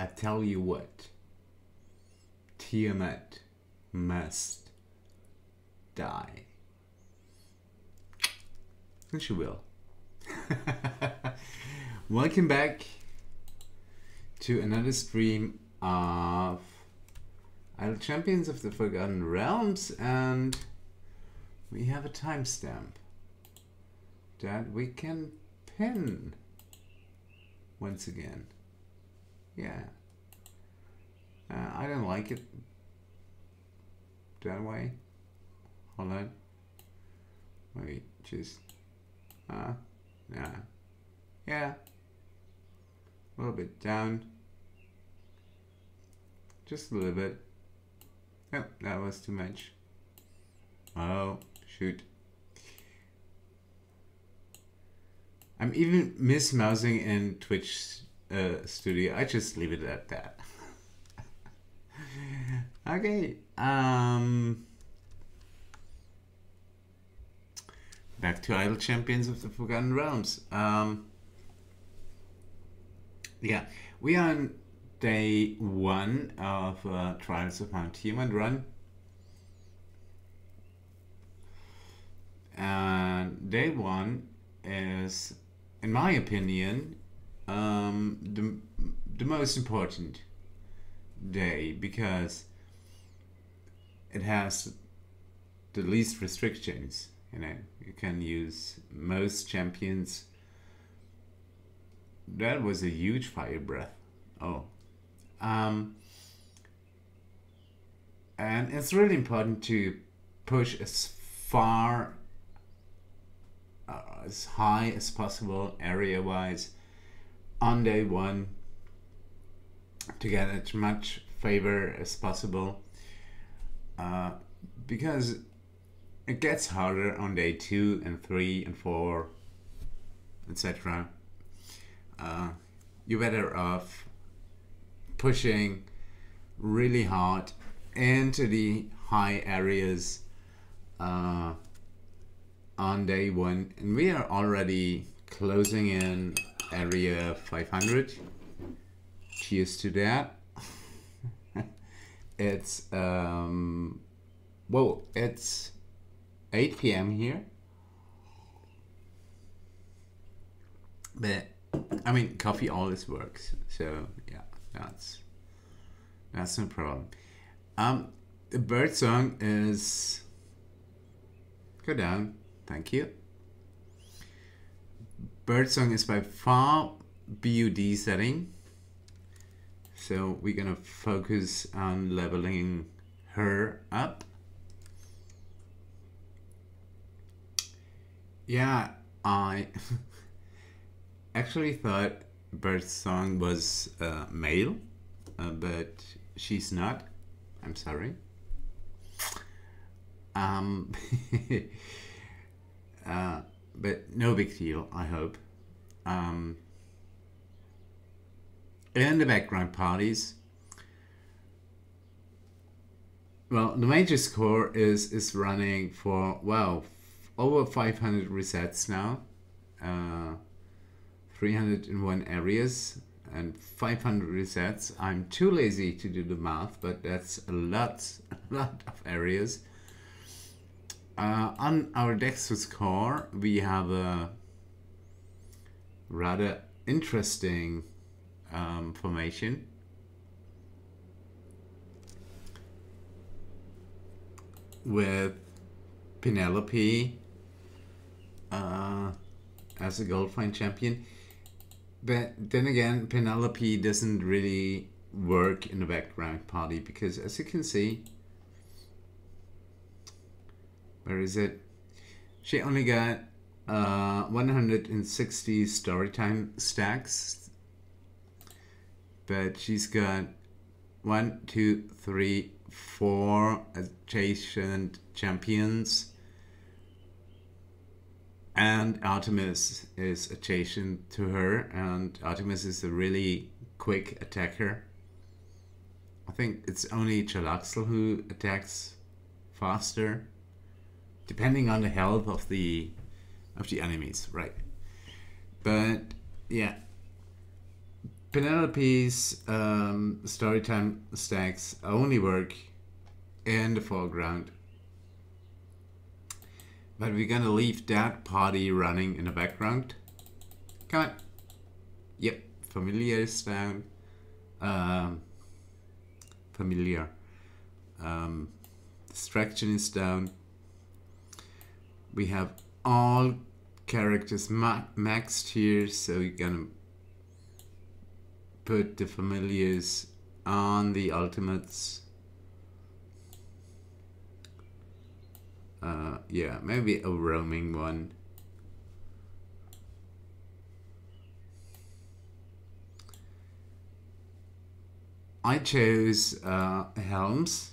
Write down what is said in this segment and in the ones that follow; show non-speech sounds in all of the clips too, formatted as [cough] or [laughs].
I tell you what, Tiamat must die. And she will. [laughs] Welcome back to another stream of Idle Champions of the Forgotten Realms and we have a timestamp that we can pin once again. Yeah. Uh, I don't like it that way. Hold on. Wait, just. Uh, yeah. Yeah. A little bit down. Just a little bit. Oh, that was too much. Oh, shoot. I'm even mismousing in Twitch uh, Studio. I just leave it at that. [laughs] okay. Um. Back to Idle Champions of the Forgotten Realms. Um. Yeah, we are on day one of uh, Trials of Mount Tiamat run. And day one is, in my opinion, um, the, the most important day because it has the least restrictions. You know, you can use most champions. That was a huge fire breath. Oh, um, and it's really important to push as far uh, as high as possible area wise on day one to get as much favor as possible uh, because it gets harder on day two and three and four etc uh, you're better off pushing really hard into the high areas uh, on day one. And we are already closing in area 500 cheers to that. [laughs] It's um well, it's 8 p.m here. But i mean coffee always works so yeah that's that's no problem. Um the bird song is go down thank you Birdsong is by far BUD setting. So we're gonna focus on leveling her up. Yeah, I [laughs] actually thought Birdsong was uh, male, uh, but she's not. I'm sorry. Um, [laughs] uh, but no big deal, I hope. Um, and the background parties. Well, the major score is is running for well over 500 resets now, uh, 301 areas and 500 resets. I'm too lazy to do the math, but that's a lot, [laughs] a lot of areas. Uh, on our Dexter score, we have a rather interesting um, formation. With Penelope uh, as a Goldfind champion. But then again, Penelope doesn't really work in the background party because as you can see, where is it? She only got uh, 160 storytime stacks, but she's got one, two, three, four adjacent champions, and Artemis is adjacent to her, and Artemis is a really quick attacker. I think it's only Jarlaxle who attacks faster depending on the health of the of the enemies, right? But yeah, Penelope's um, storytime stacks only work in the foreground. But we're gonna leave that party running in the background. Come on. Yep, familiar down. Um, familiar. Um, distraction is down. We have all characters ma maxed here, so we're gonna put the familiars on the ultimates. Uh, yeah, maybe a roaming one. I chose uh, Helm's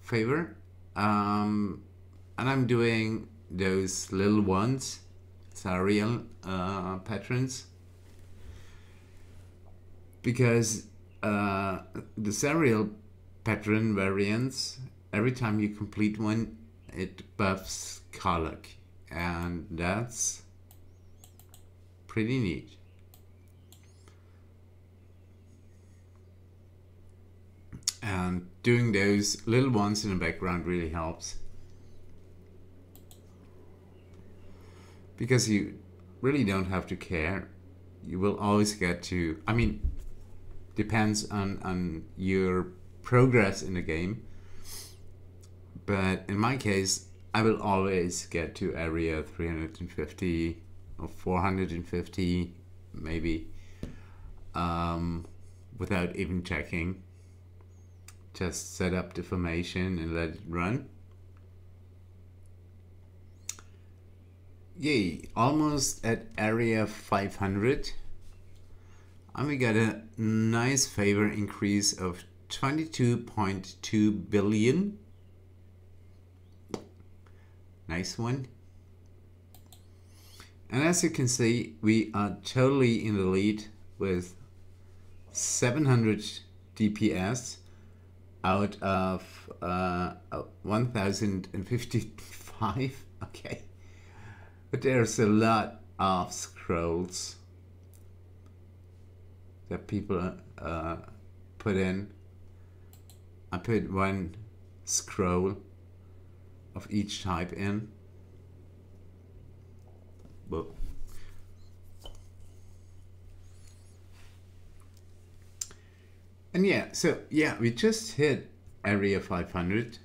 favor, um, and I'm doing those little ones, Zariel uh, patrons, because uh, the Zariel patron variants, every time you complete one, it buffs Karlach, and that's pretty neat. and doing those little ones in the background really helps because you really don't have to care. You will always get to i mean depends on on your progress in the game. But in my case i will always get to area 350 or 450 maybe um, without even checking. Just set up the formation and let it run. Yay, almost at area 500. And we got a nice favor increase of 22.2 billion. Nice one. And as you can see, we are totally in the lead with 700 DPS out of uh, 1055 [laughs] okay but there's a lot of scrolls that people uh, put in. I put one scroll of each type in. But And yeah, so yeah, we just hit area 500.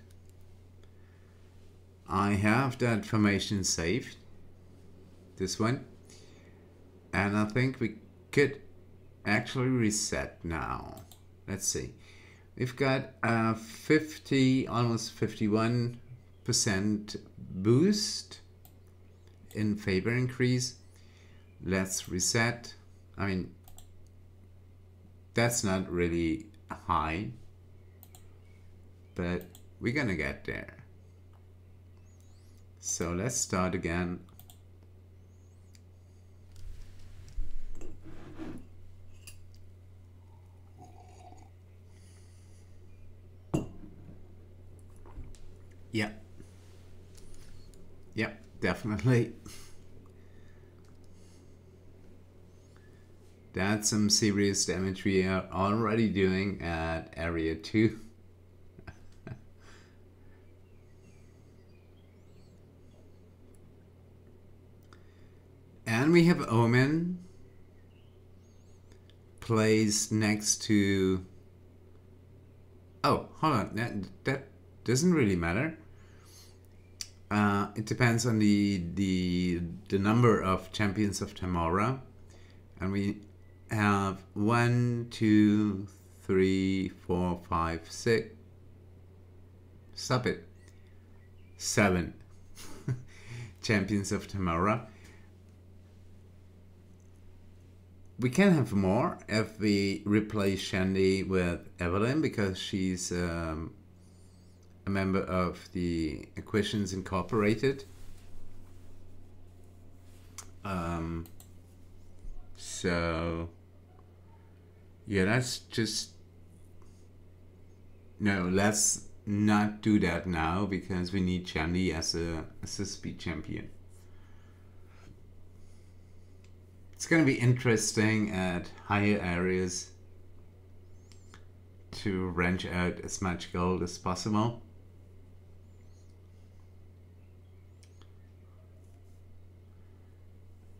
I have that formation saved, this one. And I think we could actually reset now. Let's see. We've got a 50, almost 51% boost in favor increase. Let's reset. I mean, that's not really high, but we're gonna get there. So let's start again. Yep. Yep, definitely. That's some serious damage we are already doing at area 2. and we have Omen placed next to... Oh, hold on, that, that doesn't really matter. Uh, it depends on the, the, the number of champions of Tymora. And we have one, two, three, four, five, six. Stop it. Seven [laughs] champions of Tymora. We can have more if we replace Shandie with Evelyn because she's um, member of the Acquisitions Incorporated. Um, so yeah, let's just no, let's not do that now because we need Shandie as a as a speed champion. It's going to be interesting at higher areas to wrench out as much gold as possible.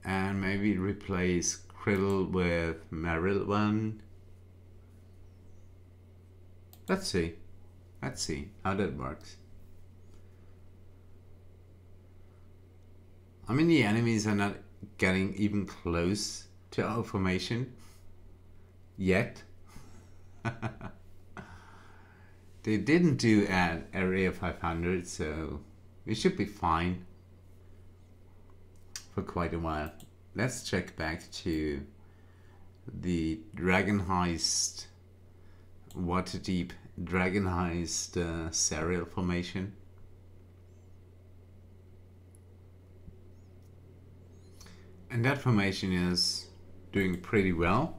And maybe replace Krull with Merilwen. Let's see. Let's see how that works. I mean, the enemies are not getting even close to our formation yet. [laughs] they didn't do at area 500, so we should be fine for quite a while. Let's check back to the Dragon Heist, Waterdeep Dragon Heist uh, Zariel formation. And that formation is doing pretty well.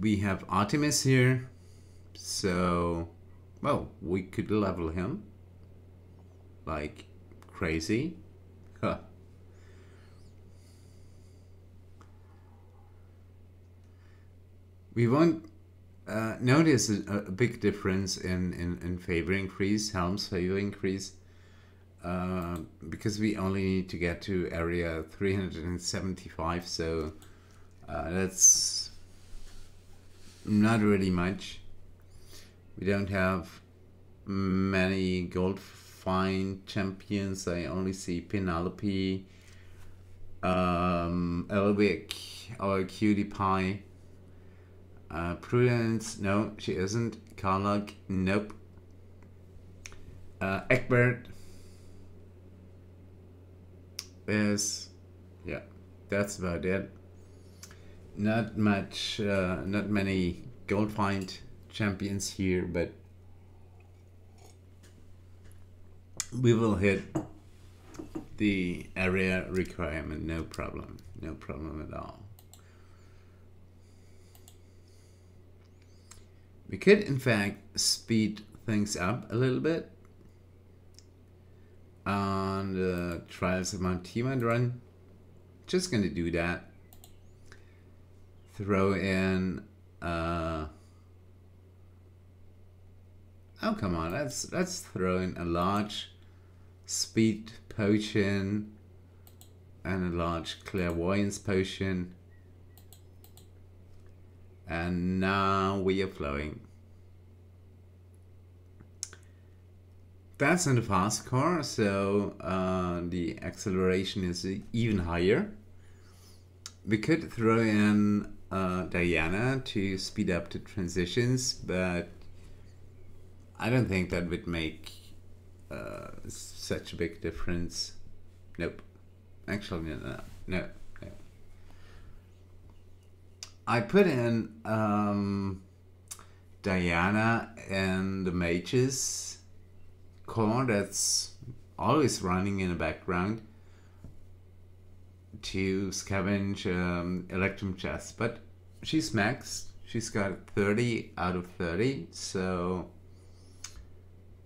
We have Artemis here, so, well, we could level him like crazy. Huh. We won't uh, notice a, a, big difference in, in, in favor increase, Helm's favor increase uh, because we only need to get to area 375 so uh, that's not really much. We don't have many gold find champions. I only see Penelope um, Ellywick or Cutie Pie uh, Prudence no she isn't. Karlach nope. Uh, Egbert is yeah that's about it. Not much uh, not many gold find champions here but we will hit the area requirement no problem no problem at all we could in fact speed things up a little bit on the Trials of Mount Tiamat run. Just gonna do that. Throw in uh Oh come on, let's let's throw in a large speed potion and a large clairvoyance potion. And now we are flowing. That's in the fast car, so uh, the acceleration is even higher. We could throw in uh, Diana to speed up the transitions, but I don't think that would make uh, such a big difference. Nope. Actually, no, no. I put in um, Diana and the mages core that's always running in the background to scavenge um, Electrum chest. But she's maxed. She's got 30 out of 30, so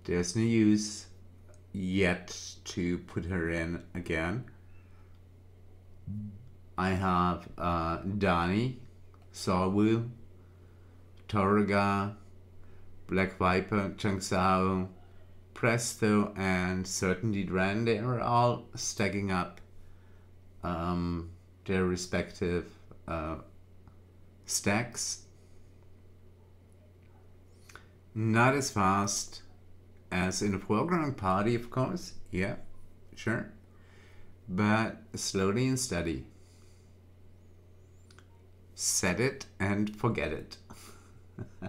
there's no use yet to put her in again. I have uh, Dani, Solwu, Torogar, Black Viper, Chang Sao, Presto and Certainty Dren, they are all stacking up um, their respective uh, stacks. Not as fast as in a foreground party, of course. Yeah, sure. But slowly and steady. Set it and forget it. [laughs]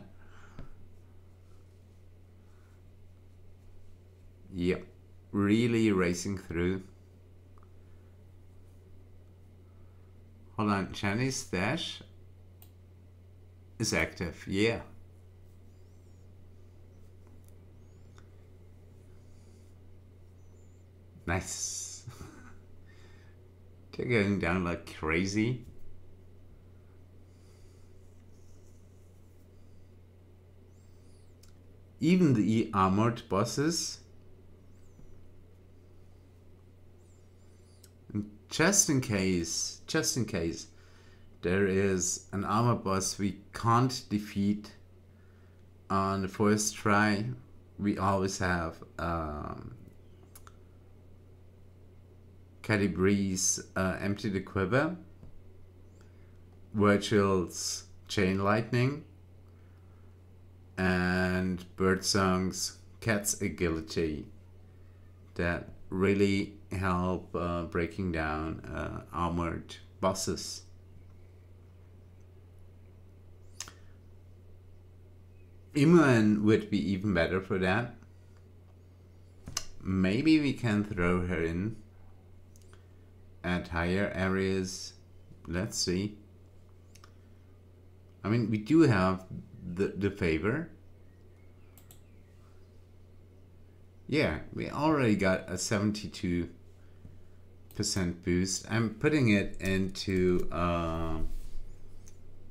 Yep, really racing through. Hold on, Chinese stash is active, yeah. Nice. [laughs] They're going down like crazy. Even the armored bosses just in case, just in case, there is an armor boss we can't defeat on the first try. We always have um, uh, Empty the Quiver, Virgil's Chain Lightning, and Birdsong's Cat's Agility that really help uh, breaking down uh, armored bosses. Imoen would be even better for that. Maybe we can throw her in at higher areas. Let's see. I mean, we do have the, the favor. Yeah, we already got a 72% boost. I'm putting it into uh,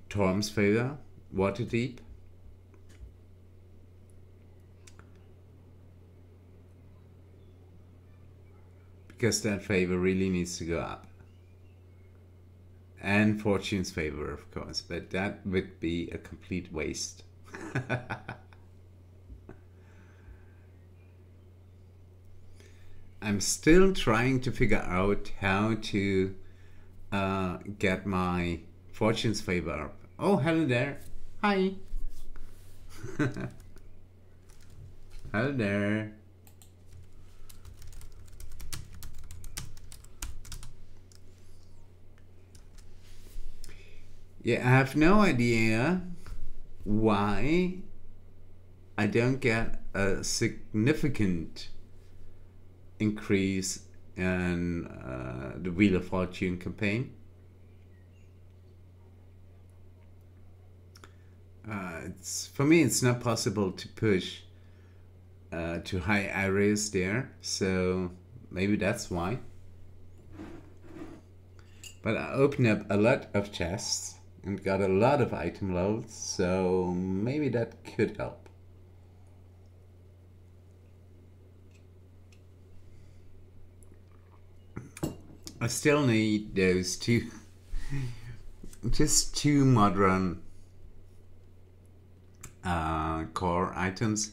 Torm's favor, Waterdeep. Because that favor really needs to go up. And Fortune's favor, of course, but that would be a complete waste. [laughs] I'm still trying to figure out how to uh, get my fortune's favor up. Oh, hello there. Hi. [laughs] hello there. Yeah, I have no idea why I don't get a significant increase in uh, the Wheel of Fortune campaign. Uh, it's for me. It's not possible to push uh, to high areas there, so maybe that's why. But I open up a lot of chests and got a lot of item loads, so maybe that could help. I still need those two, [laughs] just two Modron uh, core items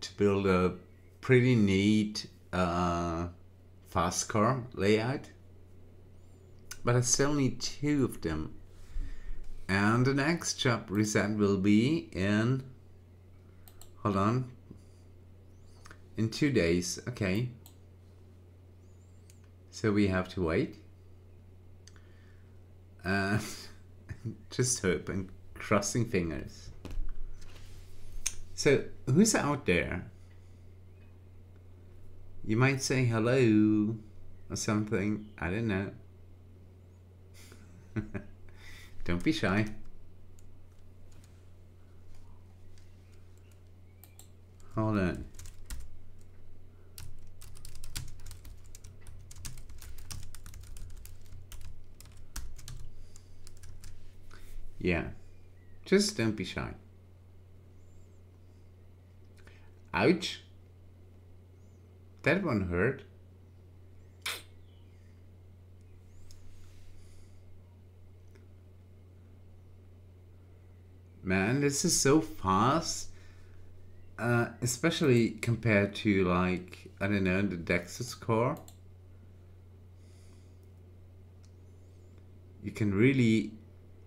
to build a pretty neat uh, fast core layout. But I still need two of them. And the next job reset will be in, hold on, in two days, okay. So we have to wait. And [laughs] just hope and crossing fingers. So who's out there? You might say hello or something. I don't know. [laughs] don't be shy. Hold on. Yeah. Just don't be shy. Ouch. That one hurt. Man, this is so fast. Uh, especially compared to like, I don't know, the Dex core. You can really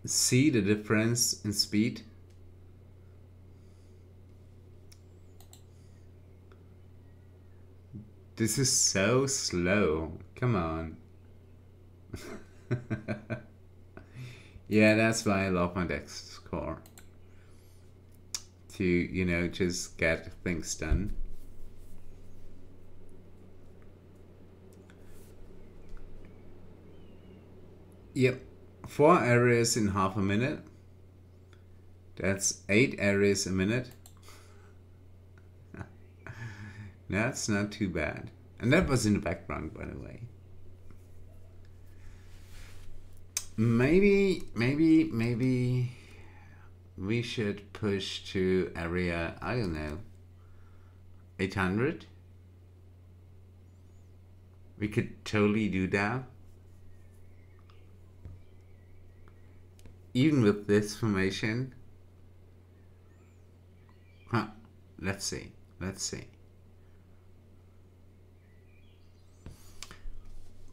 see the difference in speed? This is so slow. Come on. [laughs] yeah, that's why I love my Dex score. To, you know, just get things done. Yep four areas in half a minute. That's eight areas a minute. [laughs] That's not too bad. And that was in the background, by the way. Maybe, maybe, maybe we should push to area, I don't know, 800? We could totally do that. even with this formation. Huh. Let's see. Let's see.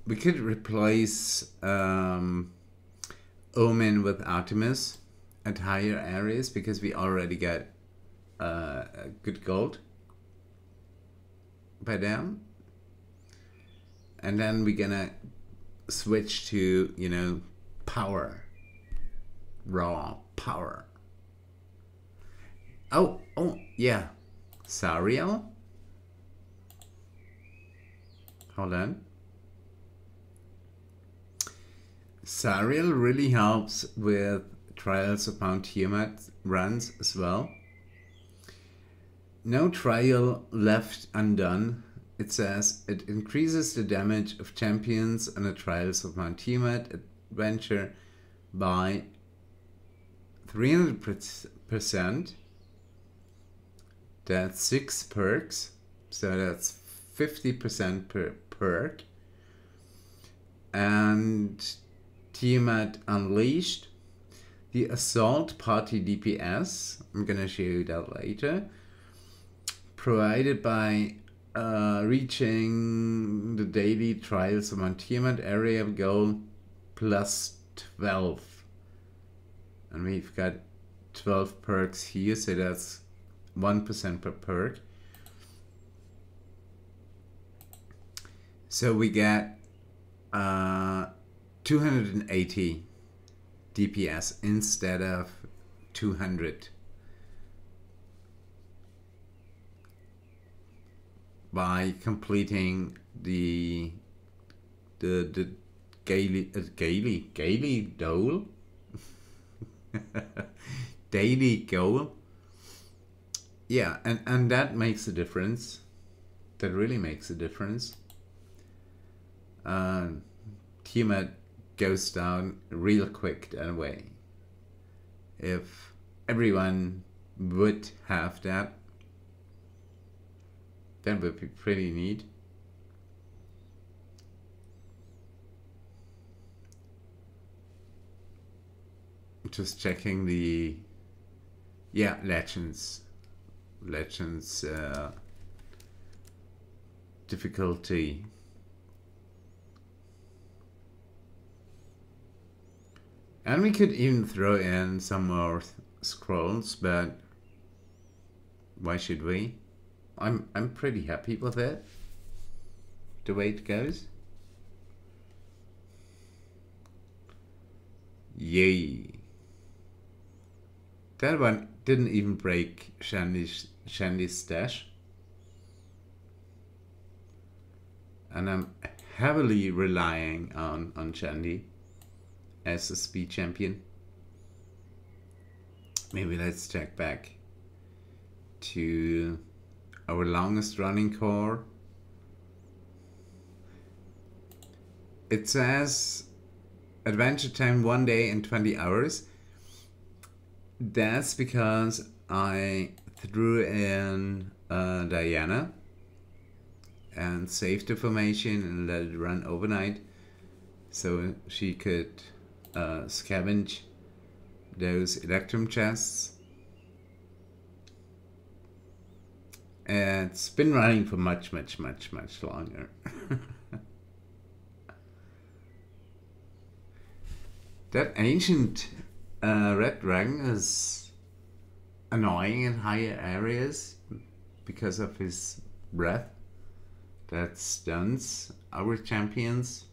We could replace um, Omen with Artemis at higher areas because we already got uh, good gold by them. And then we're gonna switch to, you know, power. Raw power. Oh, oh, yeah. Zariel? Hold on. Zariel really helps with Trials Mount Tiamat runs as well. No trial left undone. It says it increases the damage of champions on the Trials of Mount Tiamat adventure by 300%. That's six perks. So that's 50% per perk. And Tiamat Unleashed. The Assault Party DPS. I'm gonna show you that later. Provided by uh, reaching the daily Trials of Tiamat area goal plus 12 and we've got 12 perks here so that's 1% per perk so we get uh, 280 DPS instead of 200 by completing the the the gaily uh, gaily gaily dole? [laughs] Daily goal? Yeah and and that makes a difference. That really makes a difference. Uh, Tiamat goes down real quick that way. If everyone would have that that would be pretty neat. Just checking the yeah legends. Legends uh, difficulty and we could even throw in some more scrolls but why should we? I'm I'm pretty happy with it. The way it goes. Yay. That one didn't even break Shandie's, Shandie's stash. And I'm heavily relying on, on Shandy as a speed champion. Maybe let's check back to our longest running core. It says adventure time one day in 20 hours that's because I threw in uh, Diana and saved the formation and let it run overnight so she could uh, scavenge those electrum chests. and It's been running for much, much, much, much longer. [laughs] that ancient uh, Red Dragon is annoying in higher areas because of his breath that stuns our champions.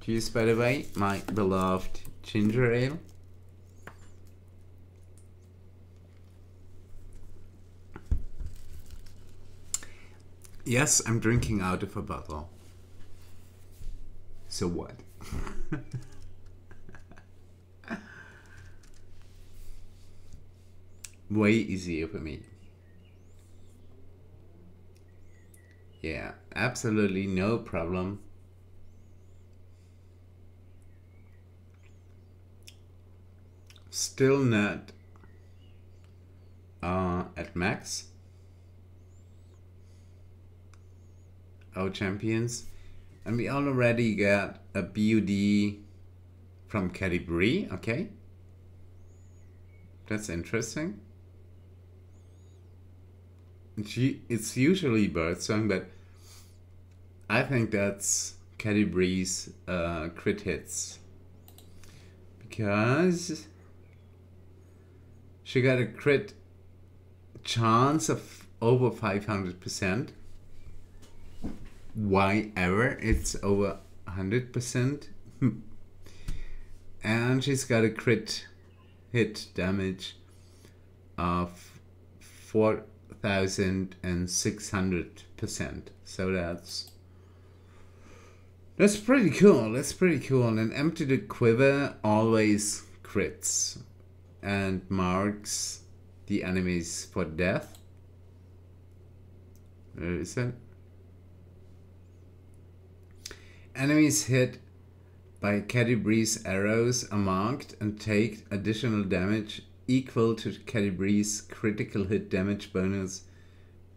Cheers, by the way, my beloved ginger ale. Yes, I'm drinking out of a bottle. So what? [laughs] Way easier for me. Yeah, absolutely no problem. Still not uh, at max. Our champions And we already got a BUD from Bree, okay? That's interesting. It's usually Birdsong, but I think that's Bree's uh, crit hits. Because she got a crit chance of over 500%. Why ever? It's over 100%. [laughs] and she's got a crit hit damage of 4600%. So that's that's pretty cool. That's pretty cool. And empty the quiver always crits and marks the enemies for death. Where is it? Enemies hit by Katy arrows are marked and take additional damage equal to Katy critical hit damage bonus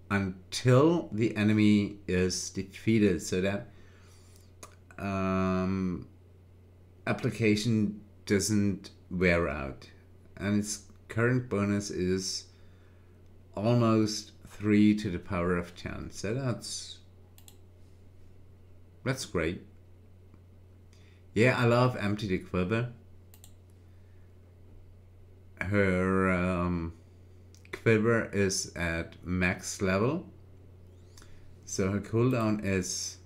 until the enemy is defeated. So that um, application doesn't wear out. And its current bonus is almost 3 to the power of 10. So that's that's great. Yeah, I love Empty the Quiver. Her um, quiver is at max level. So her cooldown is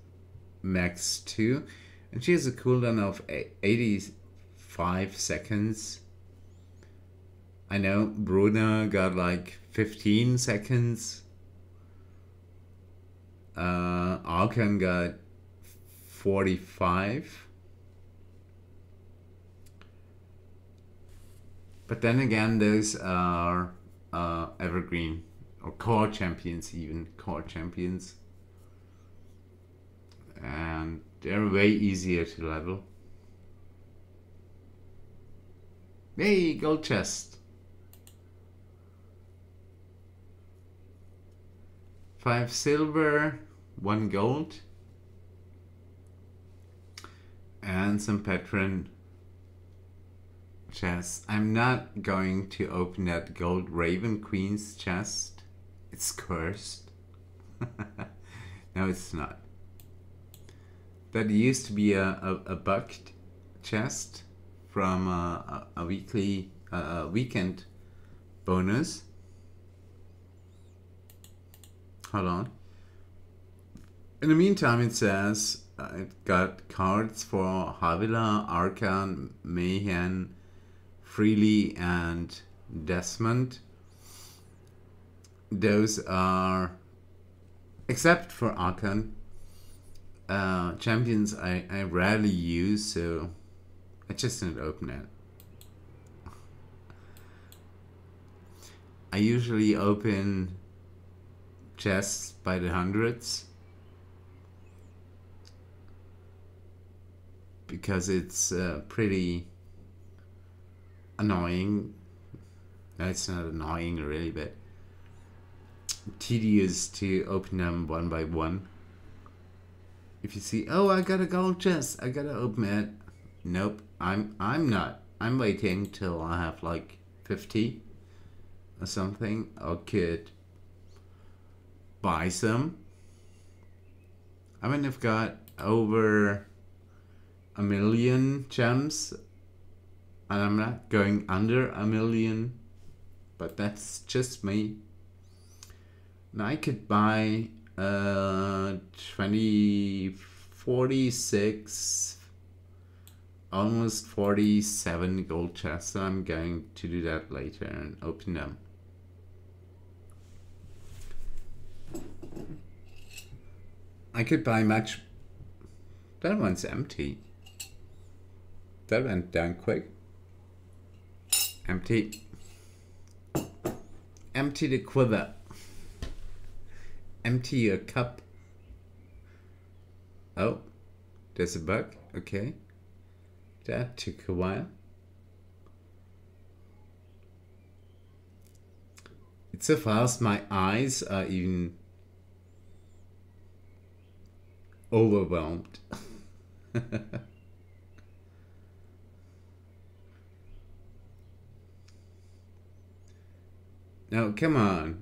max 2. And she has a cooldown of 85 seconds. I know Bruenor got like 15 seconds. Uh, Arkhan got 45. But then again, those are uh, evergreen or core champions, even core champions. And they're way easier to level. Hey, gold chest. Five silver, one gold, and some patron chest. I'm not going to open that gold Raven Queen's chest. It's cursed. [laughs] no, it's not. That used to be a, a, a chest from a, a, a weekly, a weekend bonus. Hold on. In the meantime, it says uh, it got cards for Havilar, Arkhan, Mayhem, Freely and Desmond. Those are, except for Arkhan, uh, champions I, I rarely use, so I just didn't open it. I usually open chests by the hundreds because it's uh, pretty annoying. No, it's not annoying really, but tedious to open them one by one. If you see, oh, I got a gold chest, I gotta open it. Nope, I'm I'm not. I'm waiting till I have like 50 or something. I could buy some. I mean, I've got over a million gems and I'm not going under a million, but that's just me. Now I could buy uh 20 46 almost 47 gold chests so I'm going to do that later and open them I could buy much that one's empty that went down quick Empty. Empty the quiver. Empty your cup. Oh, there's a bug. Okay. That took a while. It's so fast, my eyes are even overwhelmed. [laughs] now, come on.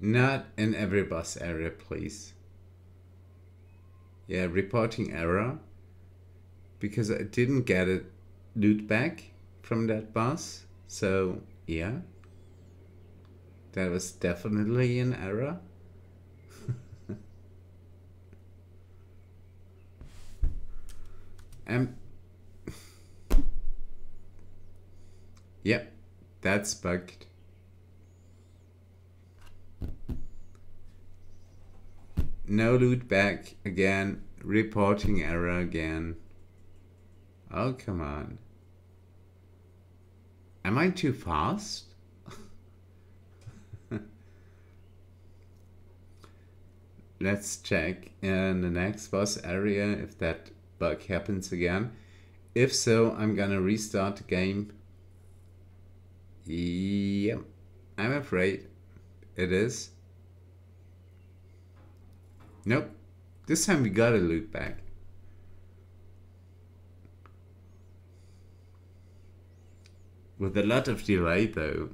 Not in every bus area, please. Yeah, reporting error. Because I didn't get a loot back from that bus. So, yeah. That was definitely an error. Um, yep, that's bugged. No loot back again. Reporting error again. Oh, come on. Am I too fast? [laughs] Let's check in the next boss area if that bug happens again. If so, I'm gonna restart the game. Yep, I'm afraid it is. Nope, this time we got a loot back. With a lot of delay though.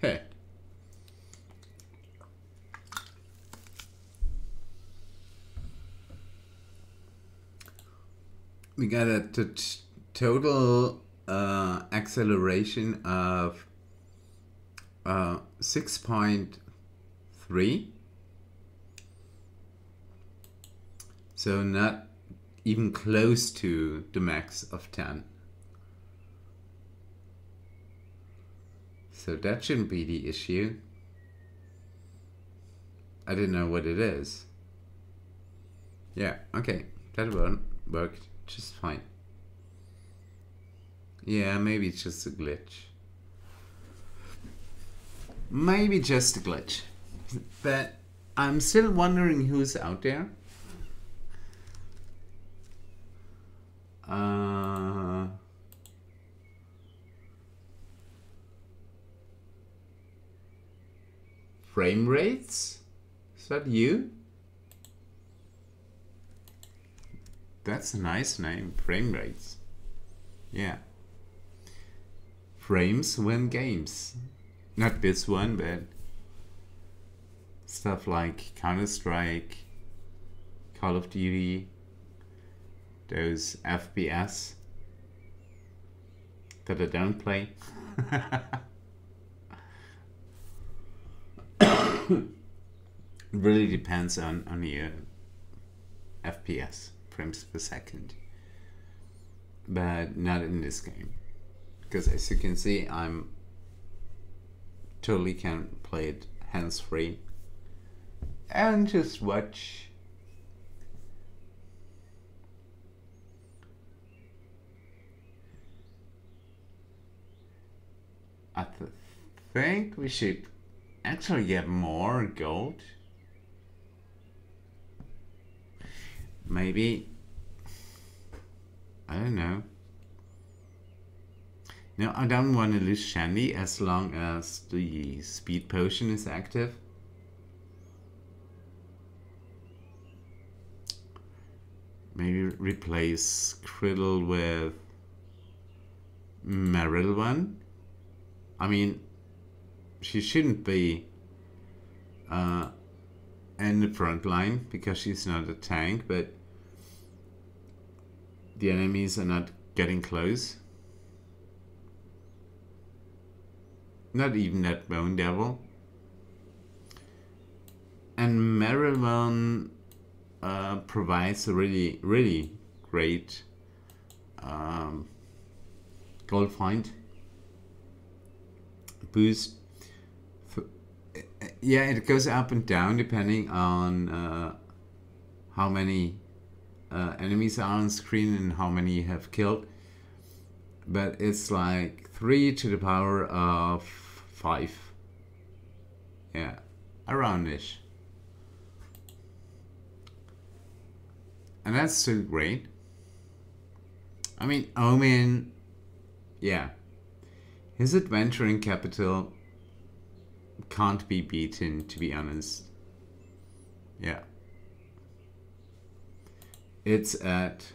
Hey. We got a total uh, acceleration of uh, 6.3 so not even close to the max of 10 so that shouldn't be the issue. I didn't know what it is. Yeah okay. That one worked just fine. Yeah, maybe it's just a glitch. Maybe just a glitch. But I'm still wondering who's out there. Uh, frame rates? Is that you? That's a nice name, frame rates. Yeah. Frames win games. Not this one, but stuff like Counter-Strike, Call of Duty, those FPS that I don't play. it [coughs] really depends on, on your FPS frames per second. But not in this game. Because as you can see I'm totally can play it hands-free. And just watch. I th think we should actually get more gold Maybe. I don't know. No, I don't want to lose Shandie as long as the speed potion is active. Maybe replace Kriddle with Merilwen. I mean, she shouldn't be uh, in the front line because she's not a tank, but the enemies are not getting close. Not even that Bone Devil. And Merilwen uh, provides a really, really great um, gold find boost. yeah, it goes up and down depending on uh, how many uh, enemies are on screen and how many you have killed. But it's like 3 to the power of 5. Yeah, aroundish. And that's still great. I mean, Omin, yeah. His adventuring capital can't be beaten, to be honest. Yeah. It's at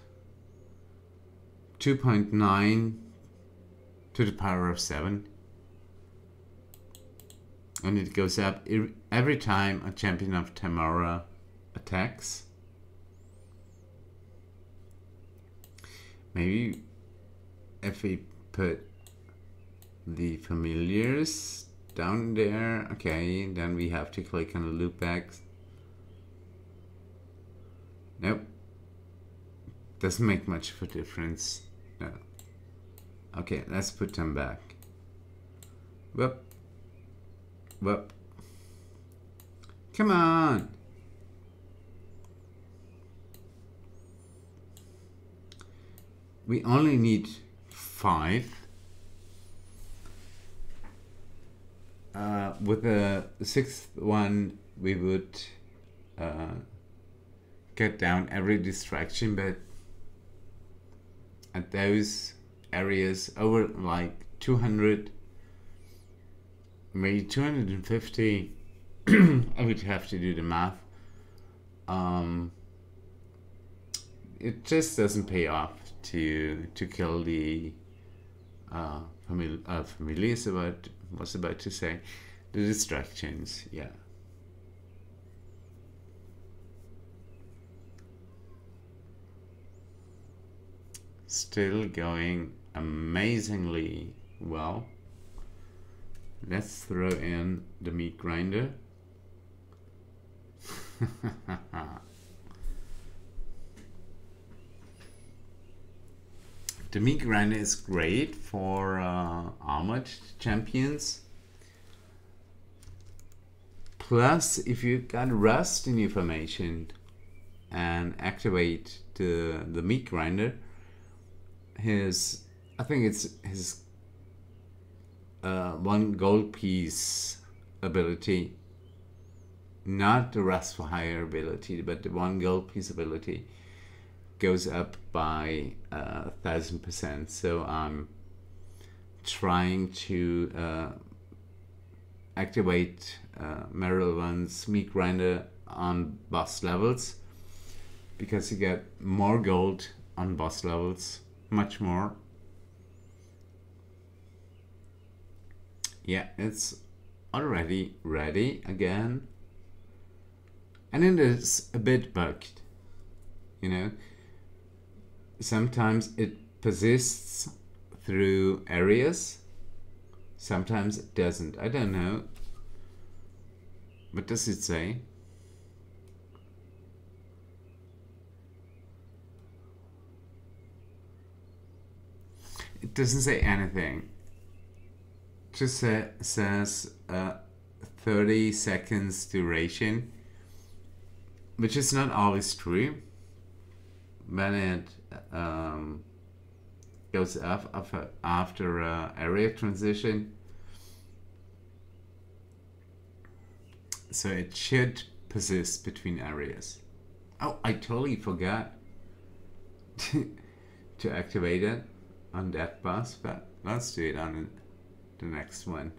2.9 to the power of 7. And it goes up every time a champion of Tymora attacks. Maybe if we put the familiars down there, okay, then we have to click on the loopbacks. Nope. Doesn't make much of a difference. No. Okay, let's put them back. Whoop. Whoop. Come on. We only need five. Uh, with the sixth one, we would uh, get down every distraction, but at those areas over like 200, maybe 250, [clears throat] I would have to do the math. Um, it just doesn't pay off to to kill the uh, family uh, about was about to say the distractions yeah still going amazingly well let's throw in the meat grinder [laughs] The meat grinder is great for uh, armored champions. Plus, if you got rust in your formation and activate the the meat grinder, his I think it's his uh, one gold piece ability, not the rust for higher ability, but the one gold piece ability goes up by a uh, thousand percent. So I'm trying to uh, activate uh, One's meat grinder on boss levels because you get more gold on boss levels, much more. Yeah, it's already ready again. And it is a bit bugged, you know sometimes it persists through areas, sometimes it doesn't. I don't know. What does it say? It doesn't say anything. Just say, says uh, 30 seconds duration, which is not always true. When it um, goes up after, after uh, area transition. So it should persist between areas. Oh, I totally forgot [laughs] to activate it on that bus, but let's do it on the next one.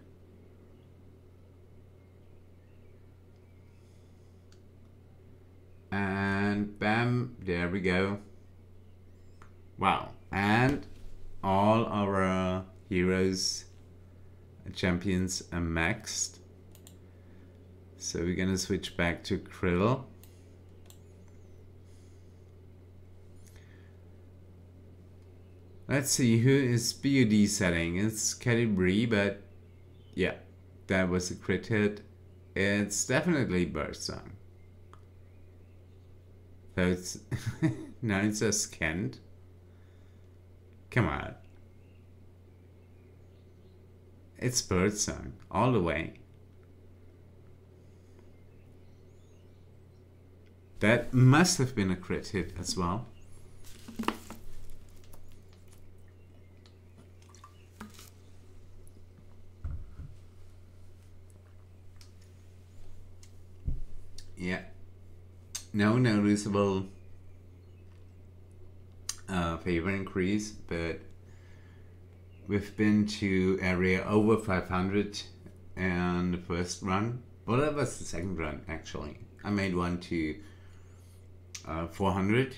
And bam, there we go. Wow. And all our heroes champions are maxed. So we're gonna switch back to Krull. Let's see who is BUD setting. It's Catti-brie, but yeah, that was a crit hit. It's definitely Birdsong. So it's [laughs] now it's a scanned. Come on. It's birdsong all the way. That must have been a crit hit as well. Yeah. No noticeable uh, favor increase, but we've been to area over 500 and the first run. Well, that was the second run actually. I made one to uh, 400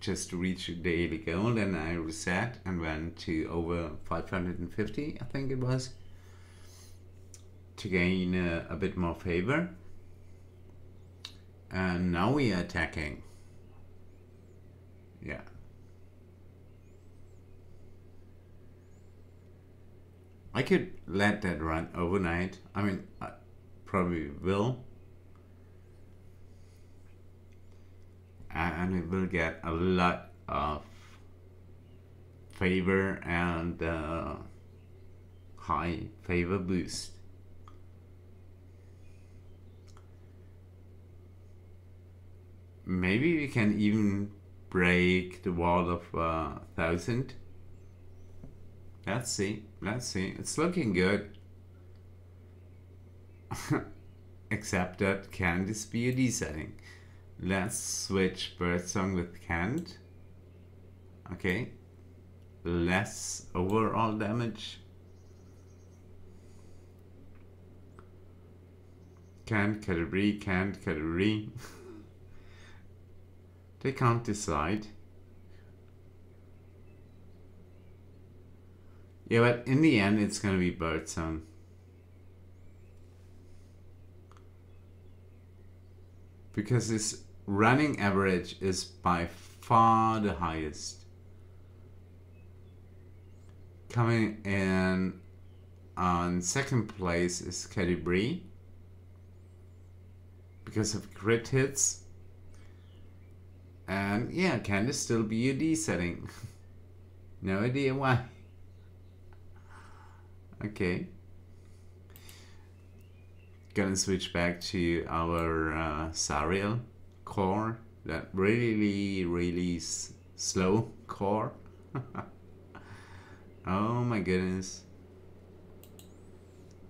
just to reach daily goal. Then I reset and went to over 550, I think it was, to gain uh, a bit more favor. And now we are attacking. Yeah. I could let that run overnight. I mean, I probably will. And it will get a lot of favor and uh, high favor boost. Maybe we can even break the wall of uh, thousand. Let's see. Let's see. It's looking good. [laughs] Except that Candice BUD setting. Let's switch Birdsong with Kent. Okay. Less overall damage. Can't can't category. They can't decide. Yeah, but in the end, it's gonna be Birdsong. Because his running average is by far the highest. Coming in on second place is Cadbury because of crit hits. And yeah, can this still be a D setting. [laughs] no idea why. [laughs] Okay. Gonna switch back to our uh, Zariel core, that really, really slow core. [laughs] oh my goodness.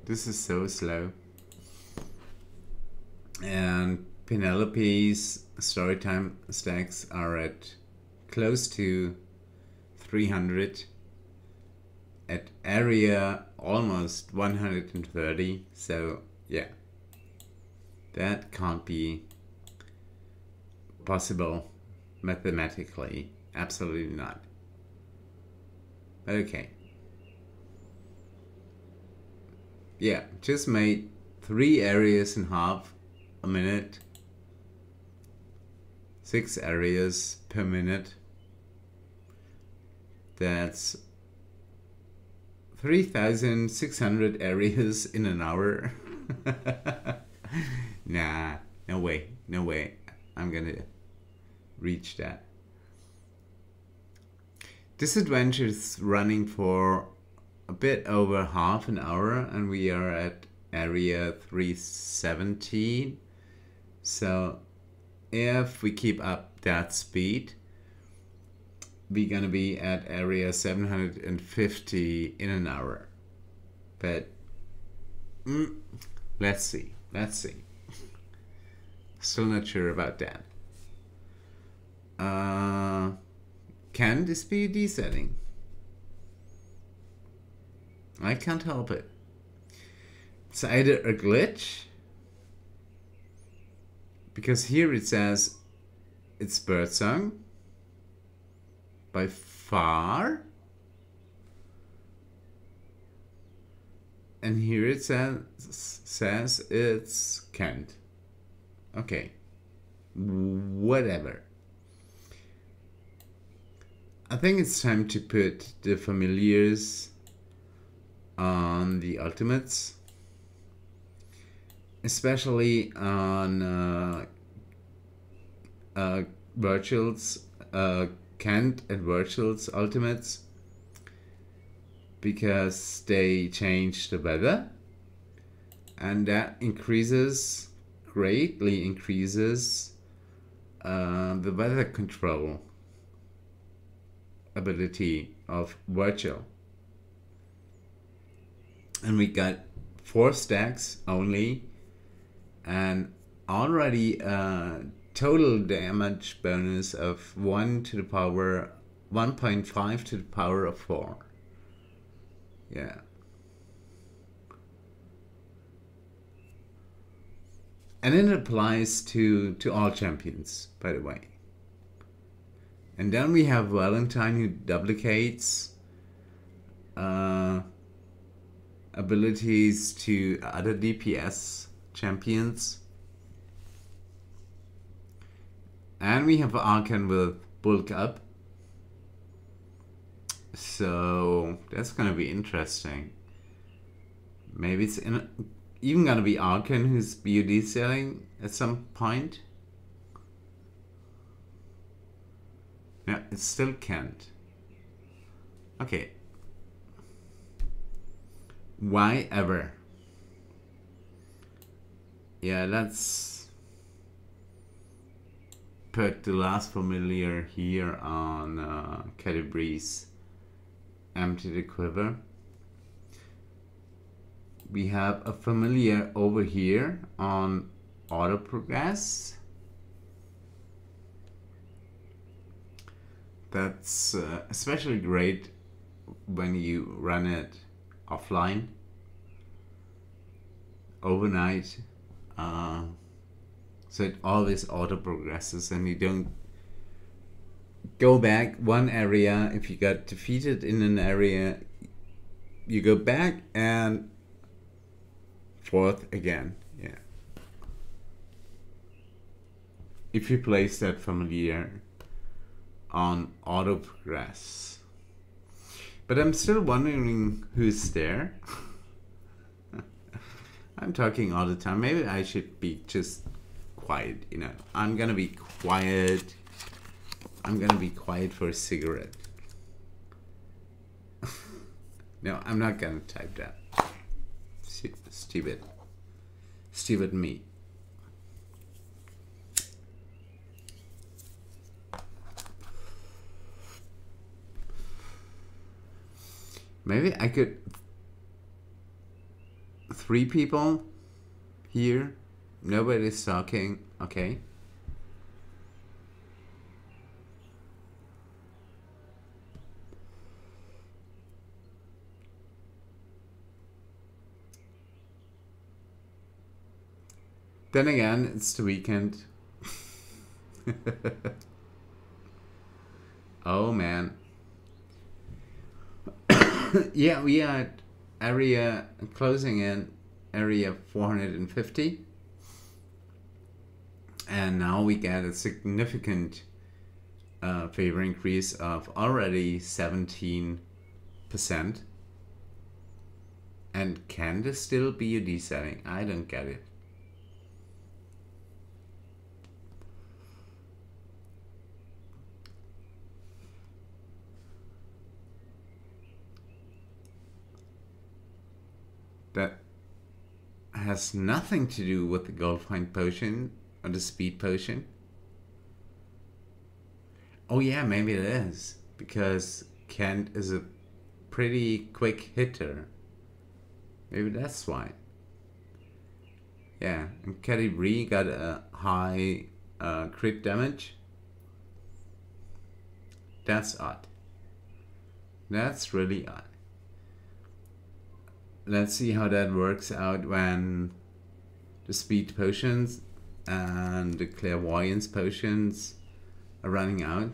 This is so slow. And Penelope's storytime stacks are at close to 300 at area almost 130 so yeah. That can't be possible mathematically. Absolutely not. Okay. Yeah just made three areas in half a minute six areas per minute that's 3,600 areas in an hour. [laughs] nah, no way, no way. I'm gonna reach that. This adventure is running for a bit over half an hour, and we are at area 317. So, if we keep up that speed, we're gonna be at area 750 in an hour. But mm, let's see let's see. Still not sure about that. Uh, can this be a desetting I can't help it. It's either a glitch because here it says it's birdsong by far. And here it says, says it's Kent. Okay. Whatever. I think it's time to put the familiars on the ultimates. Especially on uh, uh, Virgil's uh, Kent and Virgil's Ultimates because they change the weather and that increases greatly increases uh, the weather control ability of Virgil and we got four stacks only and already uh, total damage bonus of 1 to the power 1.5 to the power of 4. Yeah. and it applies to to all champions, by the way. And then we have Valentine who duplicates uh, abilities to other DPS champions. And we have Arkhan with bulk up. So that's gonna be interesting. Maybe it's in, even gonna be Arkhan who's BUD selling at some point. Yeah, it still can't. Okay. Why ever? Yeah, let's put the last familiar here on uh, Empty the Quiver. We have a familiar over here on Auto Progress. That's uh, especially great when you run it offline overnight uh, so it always auto progresses and you don't go back one area. If you got defeated in an area you go back and forth again. Yeah. If you place that familiar on auto progress. But i'm still wondering who's there [laughs] i'm talking all the time maybe i should be just quiet you know i'm gonna be quiet I'm gonna be quiet for a cigarette. [laughs] no, I'm not gonna type that. Stupid. Stupid me. Maybe I could. Three people here. Nobody's talking. Okay. Then again, it's the weekend. [laughs] oh man. [coughs] yeah, we are area closing in area 450. And now we get a significant uh, favor increase of already 17%. And can this still be a desetting? I don't get it. that has nothing to do with the gold find potion or the speed potion. Oh yeah, maybe it is because Kent is a pretty quick hitter. Maybe that's why. Yeah, and Catti-brie got a high uh, crit damage. That's odd. That's really odd let's see how that works out when the speed potions and the clairvoyance potions are running out.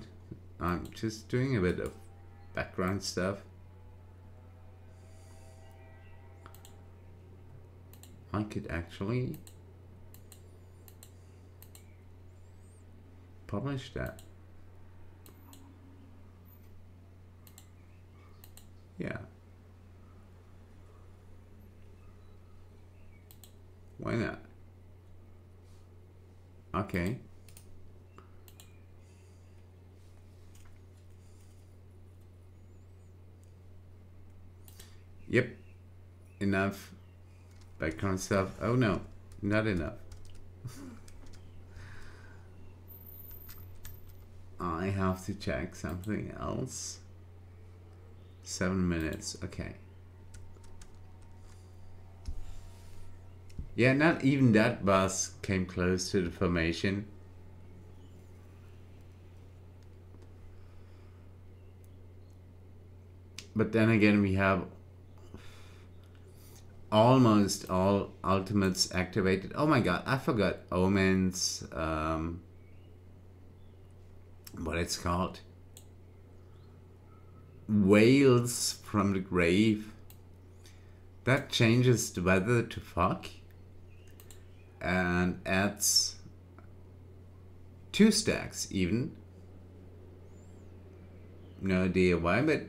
I'm just doing a bit of background stuff. I could actually publish that. Yeah. Why not? Okay. Yep. Enough background stuff. Oh no, not enough. I have to check something else. Seven minutes. Okay. Yeah, not even that bus came close to the formation. But then again, we have almost all ultimates activated. Oh my god, I forgot Omin's, um, what it's called. Wails from the grave. That changes the weather to fuck and adds two stacks even. No idea why, but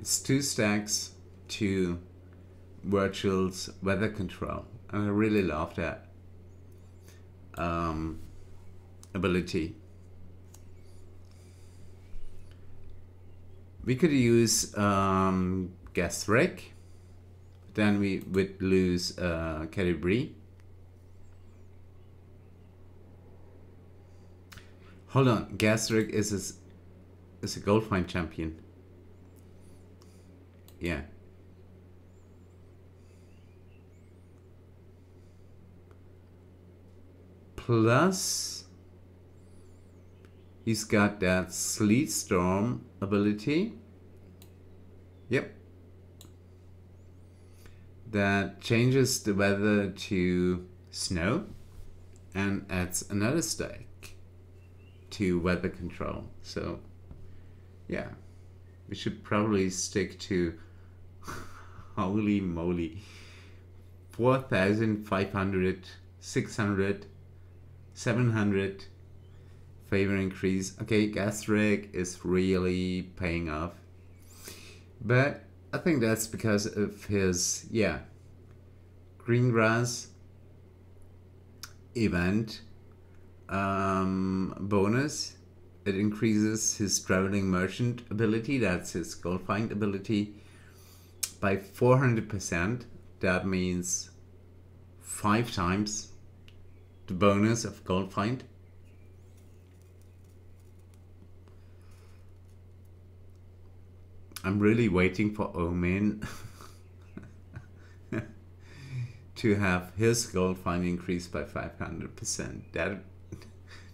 it's two stacks to Virgil's weather control. And I really love that um, ability. We could use um, Getheric, then we would lose uh, Celebi. Hold on, Getheric is a, is a gold find champion. Yeah. Plus, he's got that Sleet Storm ability. Yep. That changes the weather to snow and adds another stack to weather control. So, yeah, we should probably stick to [laughs] holy moly 4,500, 600, 700 favor increase. Okay, Getheric is really paying off. But I think that's because of his, yeah, green grass event um, bonus. It increases his traveling merchant ability, that's his gold find ability, by 400%. That means five times the bonus of gold find. I'm really waiting for Omin [laughs] to have his gold find increased by 500%. That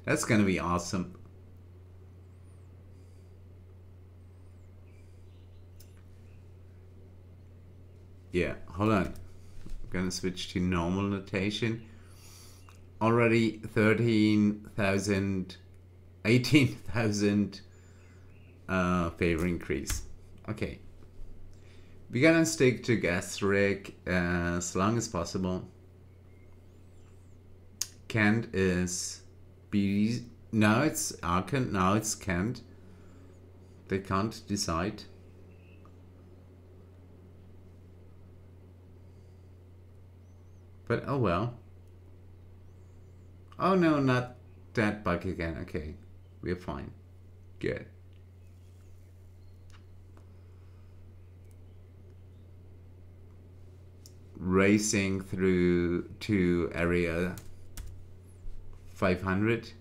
that's gonna be awesome. Yeah, hold on. I'm gonna switch to normal notation. Already 13,000, 18,000 uh, favor increase. Okay. We're gonna stick to Getheric uh, as long as possible. Kent is be now it's Arkhan, now it's Kent. They can't decide. But oh well. Oh no, not that bug again. Okay, we're fine. Good. Racing through to area 500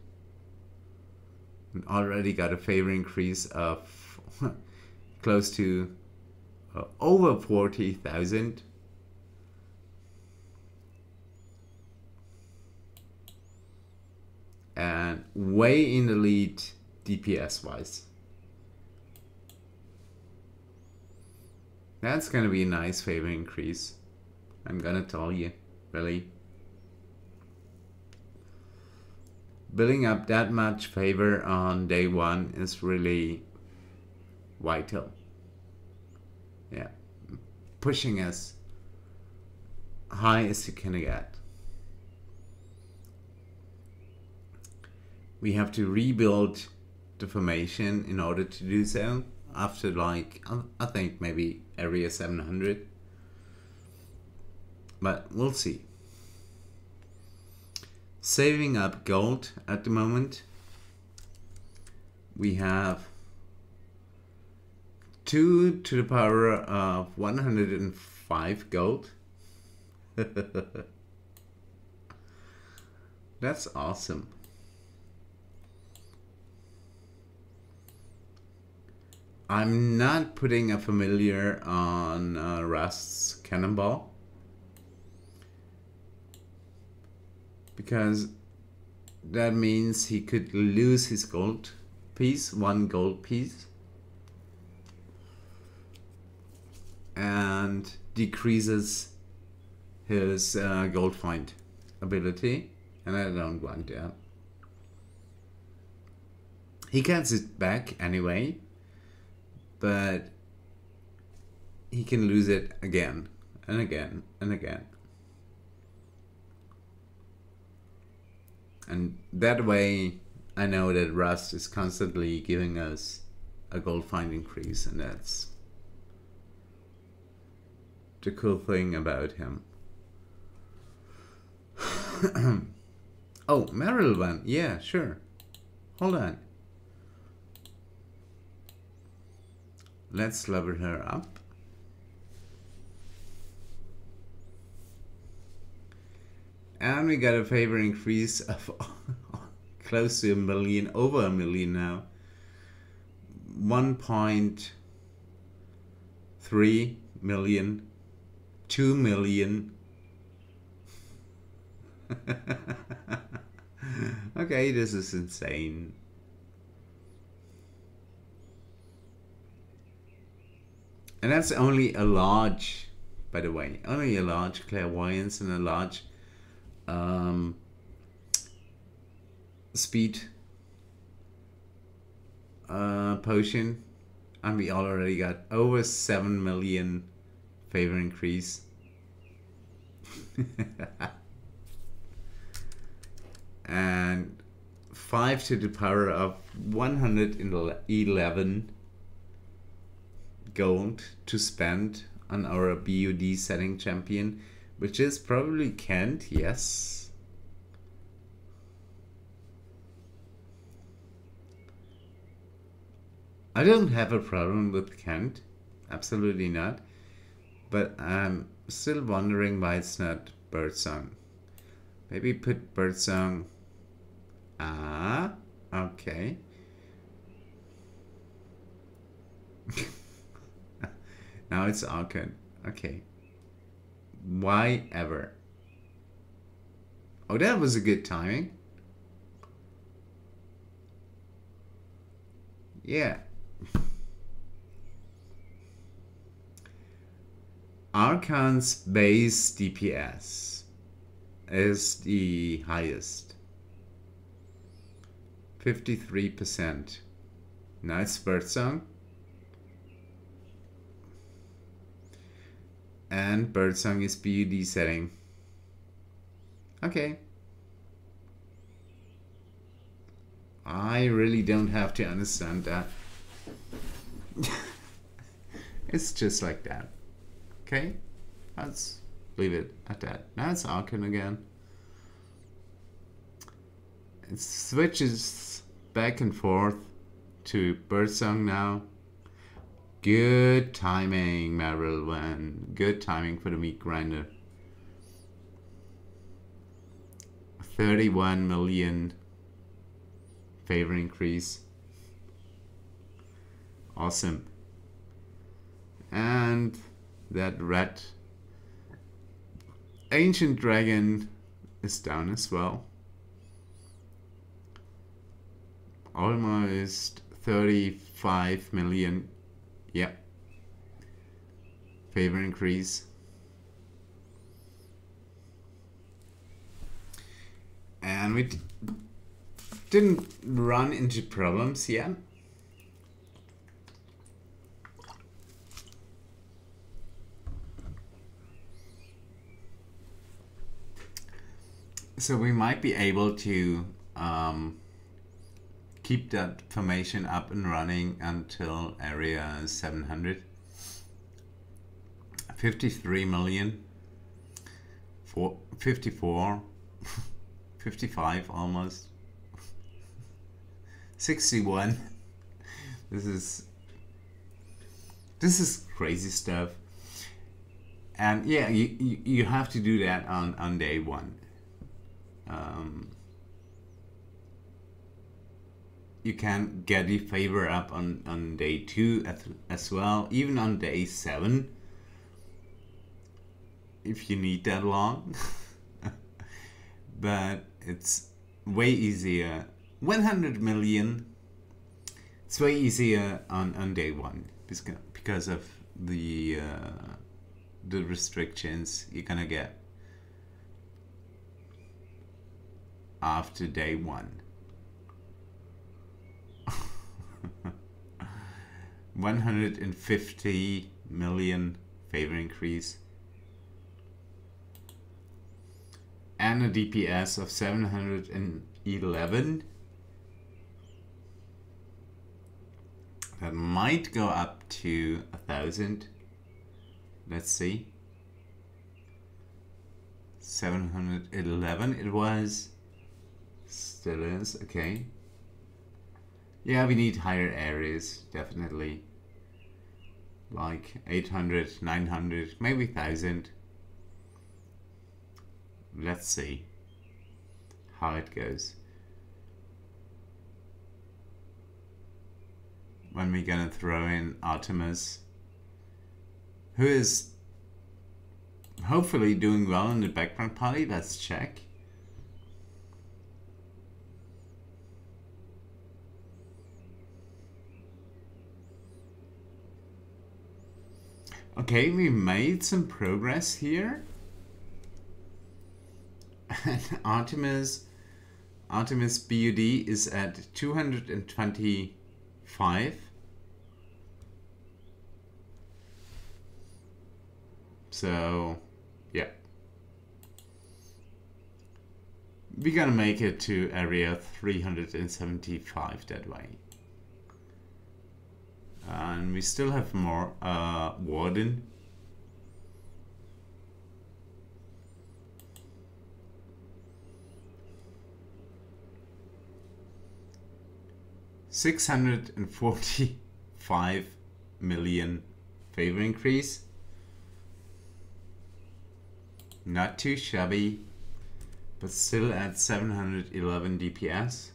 And already got a favor increase of [laughs] close to uh, over 40,000 and way in the lead DPS wise. That's gonna be a nice favor increase. I'm gonna tell you, really. Building up that much favor on day one is really vital. Yeah, pushing as high as you can get. We have to rebuild the formation in order to do so after like I think maybe area 700 but we'll see saving up gold at the moment. We have 2 to the power of 105 gold. [laughs] That's awesome. I'm not putting a familiar on uh, Rust's Cannonball. Because that means he could lose his gold piece, one gold piece, and decreases his uh, gold find ability, and I don't want that. He gets it back anyway, but he can lose it again and again and again. And that way, I know that Rust is constantly giving us a gold find increase, and that's the cool thing about him. [clears throat] oh, Meryl Yeah, sure. Hold on. Let's level her up. And we got a favor increase of [laughs] close to a million, over a million now. 1.3 million, 2 million. [laughs] okay, this is insane. And that's only a large, by the way, only a large clairvoyance and a large um, speed uh, potion. And we already got over 7 million favor increase. [laughs] and 5 to the power of 111 gold to spend on our BUD setting champion, which is probably Kent, yes. I don't have a problem with Kent, absolutely not, but I'm still wondering why it's not Birdsong. Maybe put Birdsong. Ah, okay. [laughs] Now it's Arcade. Okay. Why ever? Oh, that was a good timing. Yeah. [laughs] Arkhan's base DPS is the highest. 53%. Nice Birdsong. And birdsong is BUD setting. Okay. I really don't have to understand that. [laughs] it's just like that. Okay? Let's leave it at that. Now it's Arkhan again. It switches back and forth to birdsong now. Good timing, Merilwen. Good timing for the meat grinder. 31 million favor increase. Awesome. And that red ancient dragon is down as well. Almost 35 million Yep. Favor increase. And we didn't run into problems yet. So we might be able to um, keep that formation up and running until area 700. 53 million, four, 54, [laughs] 55 almost, 61. This is this is crazy stuff. And yeah, you, you, you have to do that on, on day one. Um, you can get the favor up on, on day 2 as, as well, even on day 7. If you need that long. [laughs] but it's way easier. 100 million. It's way easier on, on day 1 because of the uh, the restrictions you're gonna get after day 1. [laughs] 150 million favor increase. And a DPS of 711 that might go up to a thousand. Let's see. 711 it was. Still is okay yeah we need higher areas definitely. Like 800 900 maybe 1000 let's see how it goes. When we're gonna throw in Artemis who is hopefully doing well in the background party let's check Okay, we made some progress here. And Artemis, Artemis BUD is at 225. So, yeah. We're gonna make it to area 375 that way and we still have more uh, warden Six hundred and forty-five million favor increase. Not too shabby, but still at 711 DPS.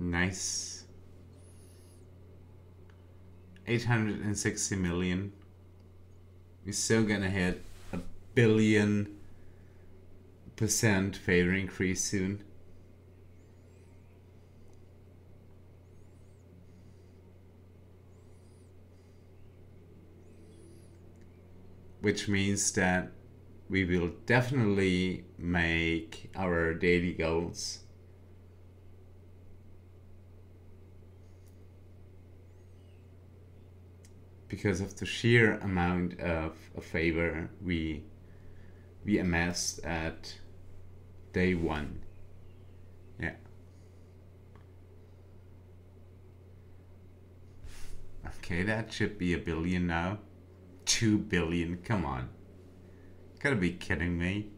Nice. 860 million. We're still gonna hit a billion percent favor increase soon. Which means that we will definitely make our daily goals because of the sheer amount of, of favor we we amassed at day one. Yeah. Okay, that should be a billion now. Two billion, come on. Gotta be kidding me.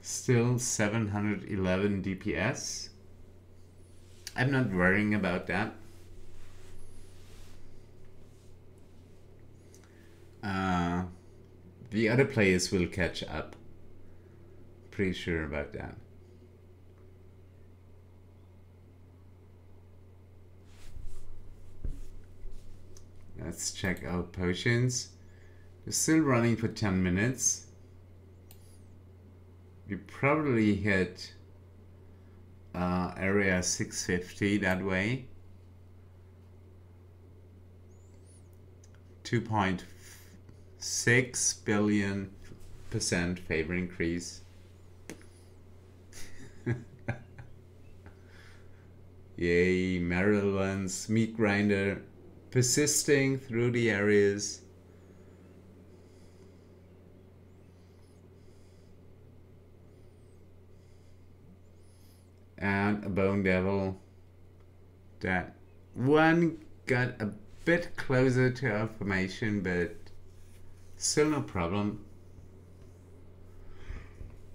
Still 711 DPS. I'm not worrying about that. Uh, the other players will catch up. Pretty sure about that. Let's check out potions. We're still running for 10 minutes. We probably hit uh, area 650 that way. 2.4 6 billion percent favor increase. [laughs] Yay, Marilyn's meat grinder persisting through the areas. And a bone devil that one got a bit closer to our formation, but Still no problem.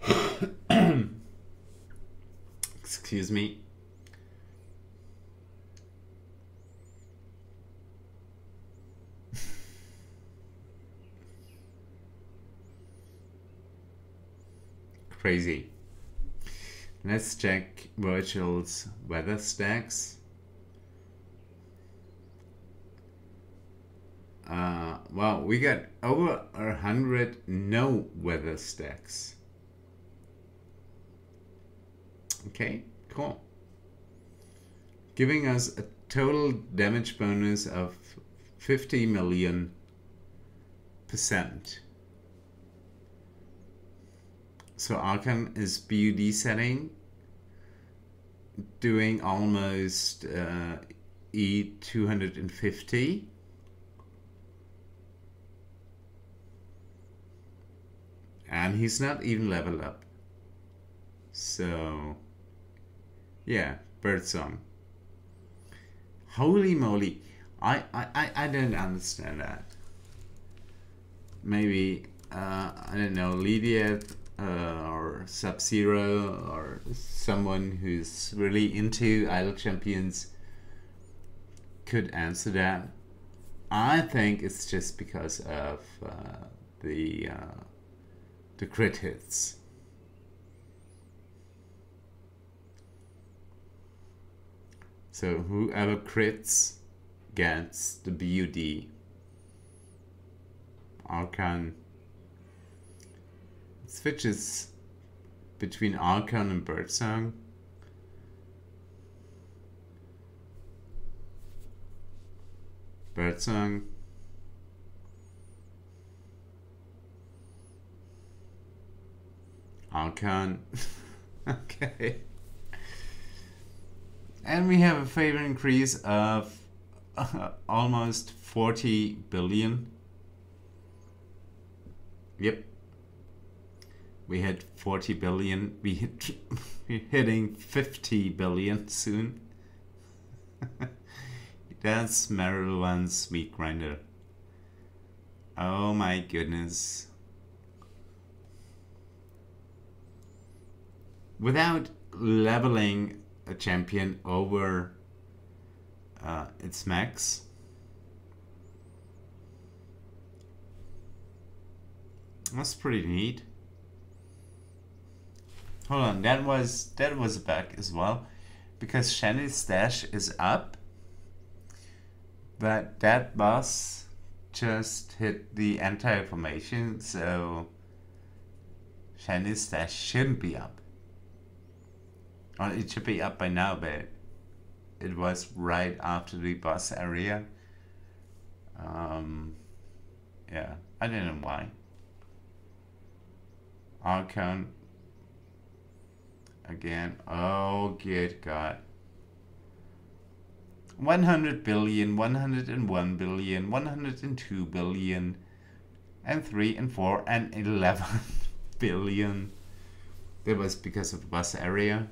[coughs] Excuse me. [laughs] Crazy. Let's check Virgil's weather stacks. Uh, well, we got over a hundred no weather stacks. Okay, cool. Giving us a total damage bonus of 50 million percent. So Arkhan is BUD setting, doing almost uh, E250. And he's not even leveled up. So, yeah, birdsong. Holy moly. I, I, I don't understand that. Maybe, uh, I don't know, Lediath uh, or Sub Zero or someone who's really into Idle Champions could answer that. I think it's just because of uh, the uh, the crit hits. So whoever crits gets the BUD. Arkhan switches between Arkhan and Birdsong. Birdsong. Arkhan. [laughs] okay. And we have a favor increase of uh, almost 40 billion. Yep. We had 40 billion. We hit, [laughs] we're hitting 50 billion soon. [laughs] That's Marilyn's Meat Grinder. Oh my goodness. Without leveling a champion over uh, its max. That's pretty neat. Hold on, that was that was a bug as well, because Shandie's stash is up, but that boss just hit the anti-formation, so Shandie's stash shouldn't be up. Well, it should be up by now, but it was right after the bus area. Um, yeah, I don't know why. Arkhan again. Oh, good God. 100 billion, 101 billion, 102 billion, and 3 and 4 and 11 [laughs] billion. That was because of the bus area.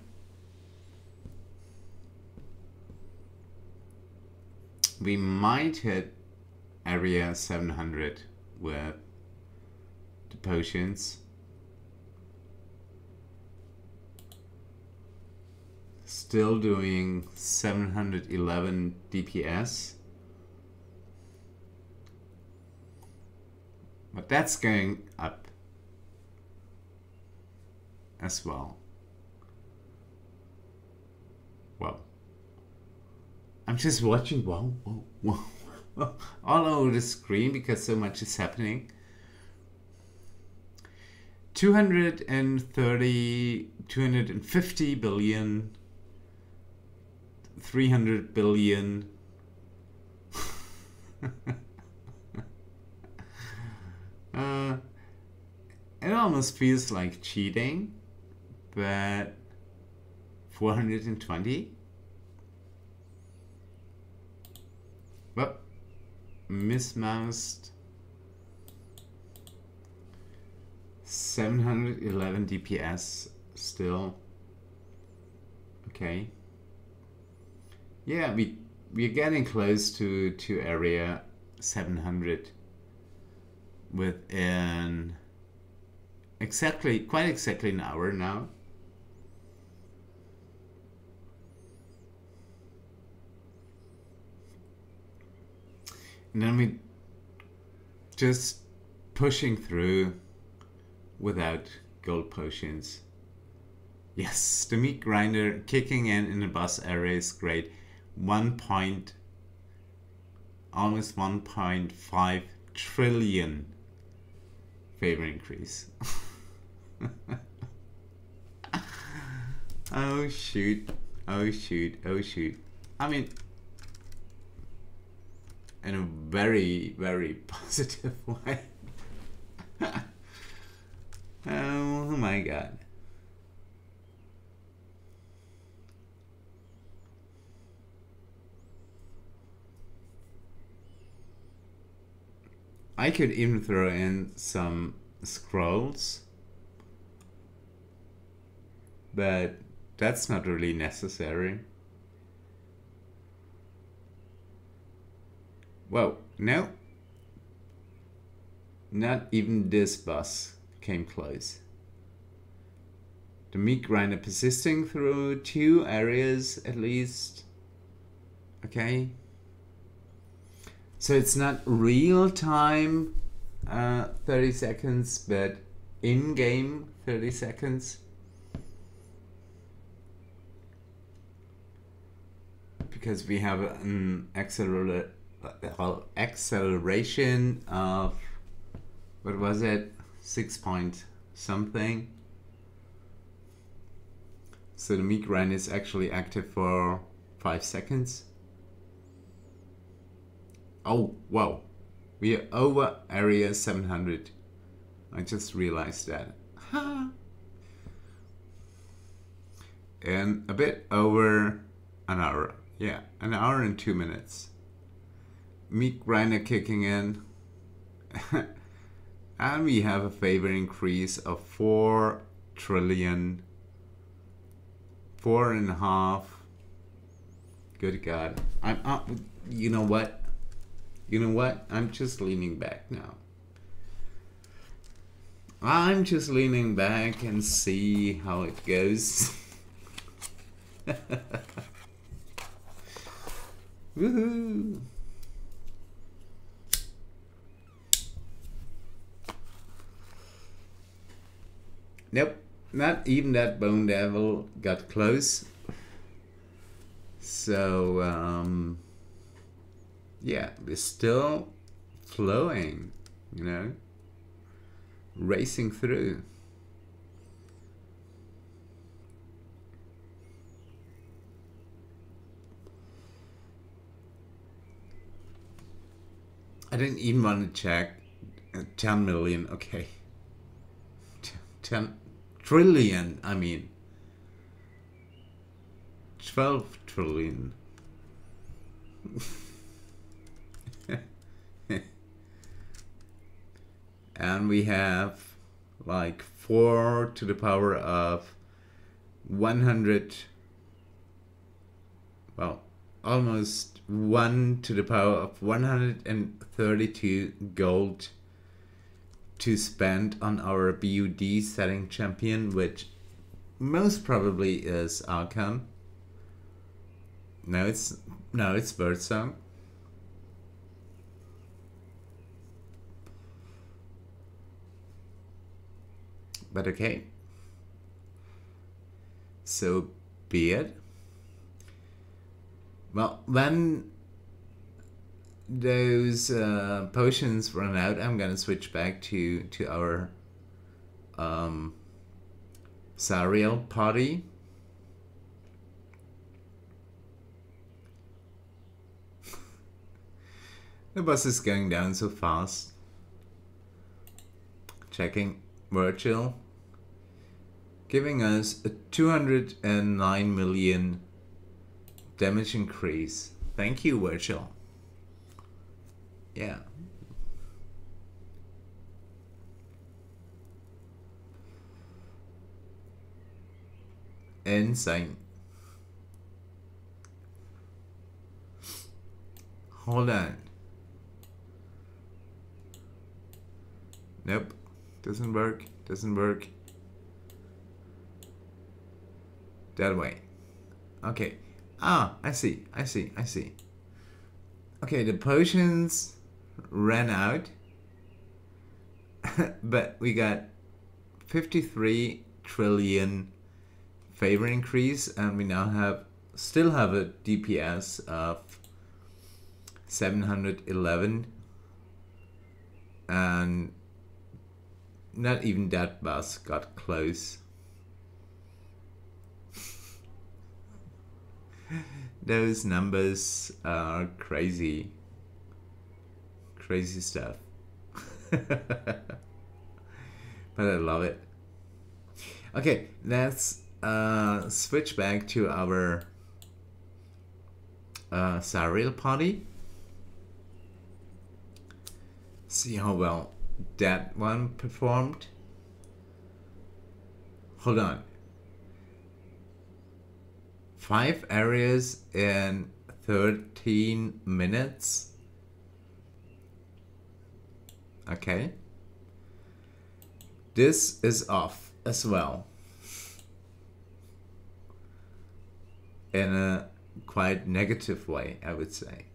We might hit area 700 with the potions. Still doing 711 DPS. But that's going up as well. Well, I'm just watching whoa, whoa, whoa, [laughs] all over the screen because so much is happening. 230, 250 billion, 300 billion. [laughs] uh, it almost feels like cheating, but 420? Well, mismoused. 711 DPS still. Okay. Yeah, we we're getting close to to area 700 within exactly quite exactly an hour now. And then we just pushing through without gold potions. Yes, the meat grinder kicking in in the bus area is great. One point, almost 1.5 trillion favor increase. [laughs] oh shoot, oh shoot, oh shoot. I mean, in a very, very [laughs] positive way. [laughs] oh my god. I could even throw in some scrolls, but that's not really necessary. Whoa, no. Not even this bus came close. The meat grinder persisting through two areas at least. Okay. So it's not real time uh, 30 seconds, but in game 30 seconds. Because we have an accelerator acceleration of what was it? Six point something. So the grind is actually active for five seconds. Oh wow. We are over area 700 I just realized that. And a bit over an hour. Yeah an hour and two minutes meat grinder kicking in. [laughs] and we have a favor increase of 4 trillion, four and a half. Good God. I'm up. You know what? You know what? I'm just leaning back now. I'm just leaning back and see how it goes. [laughs] Woohoo! Nope, not even that bone devil got close. So, um, yeah, it's still flowing, you know, racing through. I didn't even want to check. Uh, 10 million, okay. 10 trillion, I mean. 12 trillion. [laughs] and we have like 4 to the power of 100 well almost 1 to the power of 132 gold to spend on our BUD setting champion, which most probably is Arkhan. No, it's no, it's Birdsong. But okay. So be it. Well, then those uh, potions run out, I'm gonna switch back to to our um, Zariel party. [laughs] the bus is going down so fast. Checking Virgil, giving us a 209 million damage increase. Thank you, Virgil. Yeah. Insane. Hold on. Nope. Doesn't work. Doesn't work. That way. Okay. Ah, I see. I see. I see. Okay, the potions ran out, [laughs] but we got 53 trillion favor increase, and we now have still have a DPS of 711 and not even that bus got close. [laughs] Those numbers are crazy. Crazy stuff. [laughs] but I love it. Okay, let's uh, switch back to our uh, party. See how well that one performed. Hold on. Five areas in 13 minutes. Okay. This is off as well. In a quite negative way, I would say.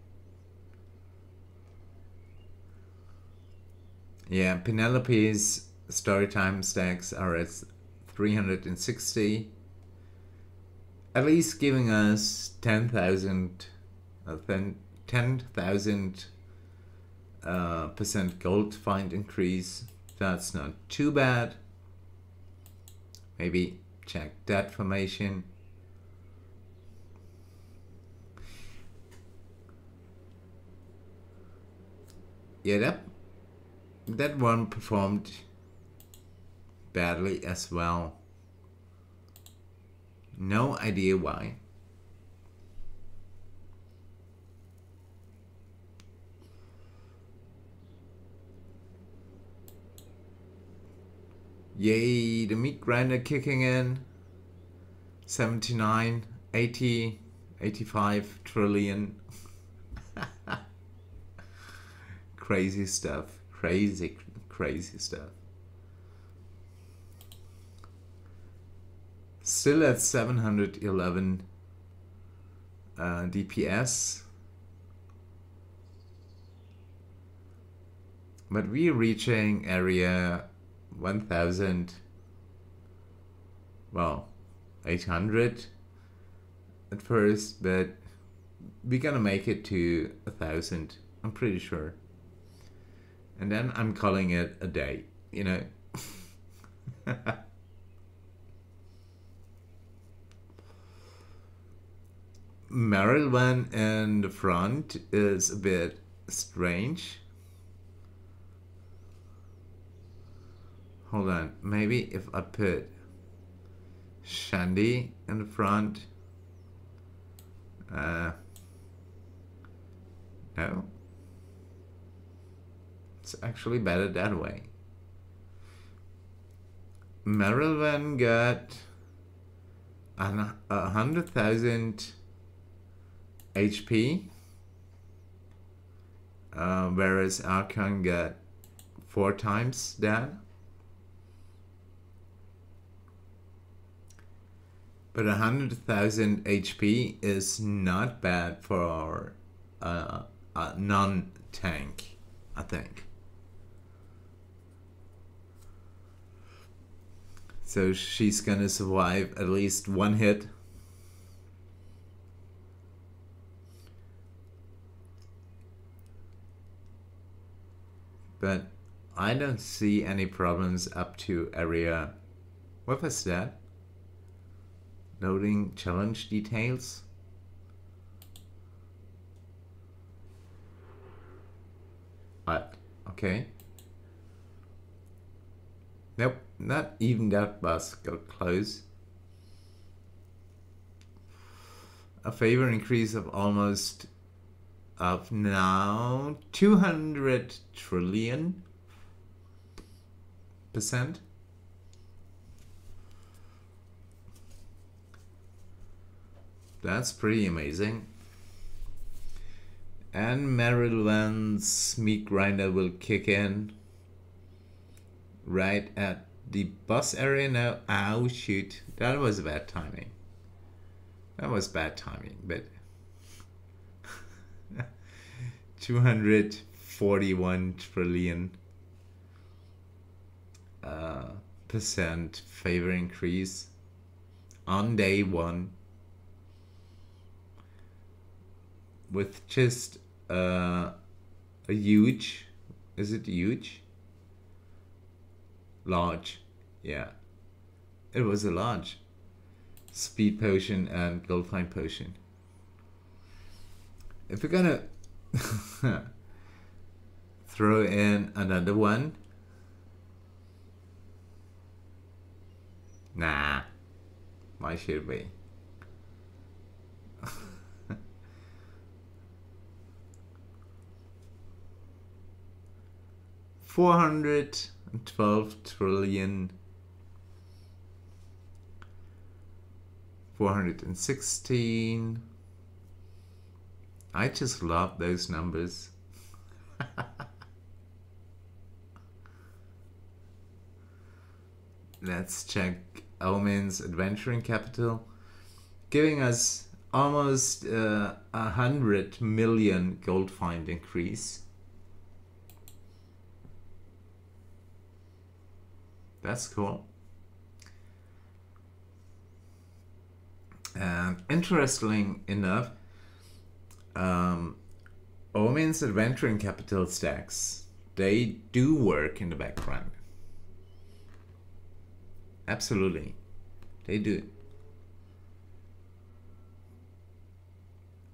Yeah, Penelope's storytime stacks are at 360, at least giving us 10,000 uh, 10,000 uh, percent gold find increase. That's not too bad. Maybe check that formation. Yeah, that that one performed badly as well. No idea why. Yay, the meat grinder kicking in. 79, 80, 85 trillion. [laughs] crazy stuff. Crazy, crazy stuff. Still at 711 uh, DPS. But we're reaching area 1000 well 800 at first but we're gonna make it to a thousand i'm pretty sure. And then i'm calling it a day you know? [laughs] Marilyn in the front is a bit strange hold on. Maybe if I put Shandie in the front uh, no. It's actually better that way. Marilyn got a hundred thousand HP uh, whereas Arkhan got four times that But 100,000 HP is not bad for uh, a non-tank, I think. So she's gonna survive at least one hit. But I don't see any problems up to area... What was that? Loading challenge details. What? Okay. Nope, not even that bus got close. A favor increase of almost of now 200 trillion percent. That's pretty amazing. And Marilyn's meat grinder will kick in right at the bus area now. Ow, shoot. That was bad timing. That was bad timing, but [laughs] 241 trillion uh, percent favor increase on day one. With just uh, a huge, is it huge? Large, yeah. It was a large speed potion and gold find potion. If we're gonna [laughs] throw in another one. Nah. Why should we? Four hundred and twelve trillion four hundred and sixteen. I just love those numbers. [laughs] Let's check Omin's Adventuring Capital, giving us almost uh, a uh, hundred million gold find increase. That's cool. And interesting enough, um, Adventure Adventuring Capital stacks, they do work in the background. Absolutely. They do.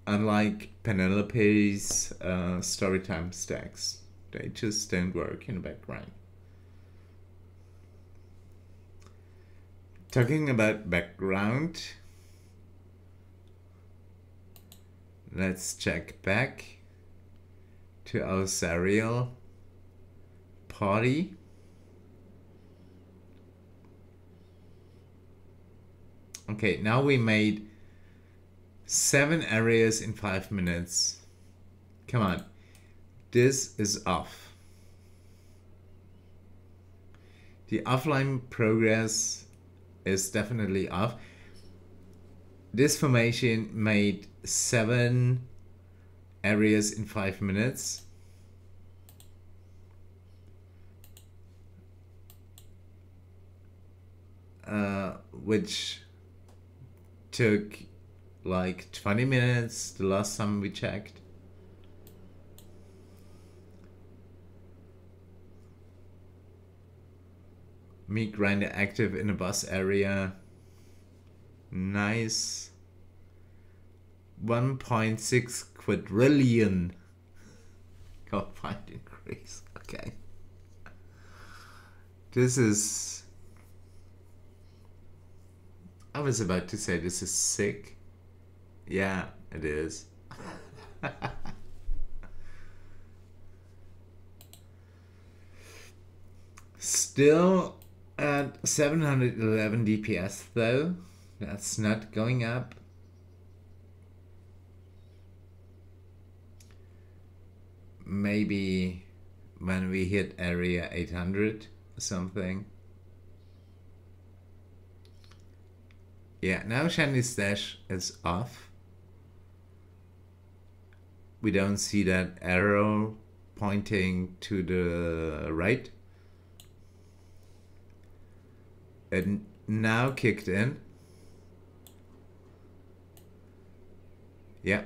Unlike Penelope's uh, Storytime stacks, they just don't work in the background. Talking about background, let's check back to our Zariel party. Okay, now we made seven areas in five minutes. Come on. This is off. The offline progress is definitely off. This formation made seven areas in five minutes. Uh, which took like 20 minutes the last time we checked. Meat grinder active in a bus area. Nice. 1.6 quadrillion. [laughs] God find increase. Okay. This is I was about to say this is sick. Yeah, it is. [laughs] Still at 711 DPS though. That's not going up. Maybe when we hit area 800 or something. Yeah, now Shandie's stash is off. We don't see that arrow pointing to the right. It now kicked in. Yeah.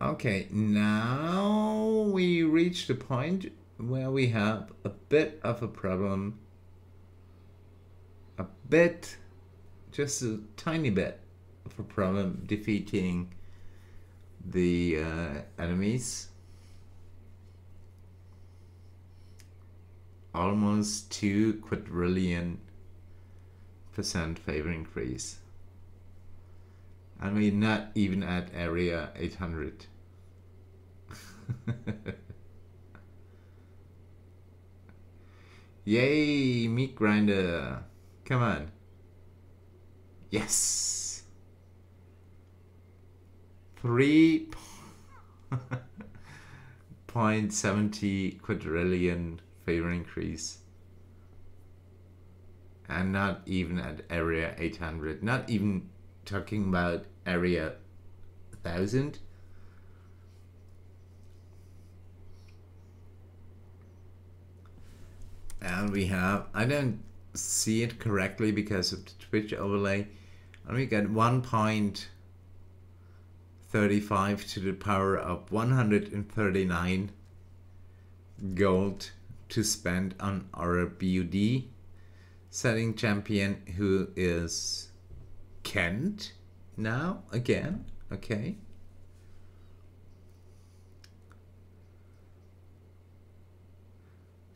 Okay, now we reach the point where we have a bit of a problem a bit, just a tiny bit of a problem defeating the uh, enemies. Almost 2 quadrillion percent favor increase. And we're not even at area 800. [laughs] Yay, meat grinder. Come on. Yes. Three [laughs] point seventy quadrillion favor increase. And not even at area 800. Not even talking about area 1000. And we have, I don't see it correctly because of the Twitch overlay. And we get 1.35 to the power of 139 gold to spend on our BUD setting champion who is Kent now again. Okay.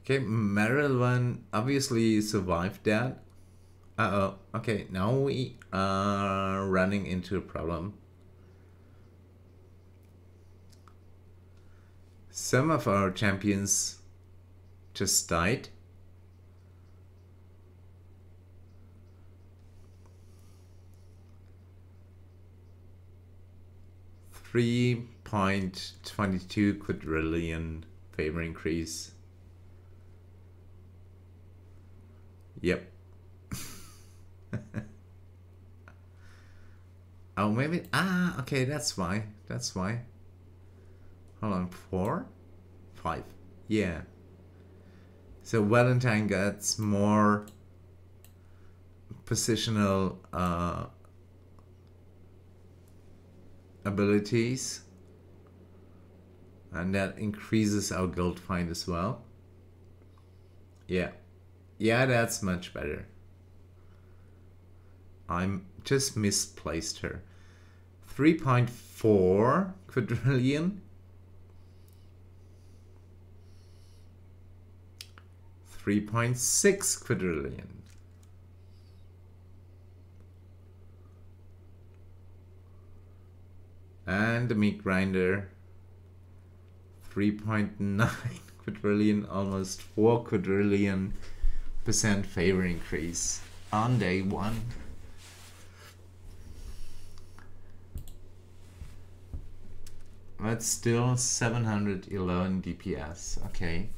Okay, Marilyn obviously survived that. Uh-oh. Okay, now we are running into a problem. Some of our champions just died. Three point twenty two quadrillion favor increase. Yep. [laughs] oh, maybe. Ah, okay, that's why. That's why. Hold on, four? Five. Yeah. So Valentine gets more positional uh, abilities and that increases our gold find as well. Yeah. Yeah, that's much better. I'm just misplaced her. 3.4 quadrillion 3.6 quadrillion. And the meat grinder, 3.9 [laughs] quadrillion, almost 4 quadrillion percent favor increase on day one. That's still 711 DPS, okay.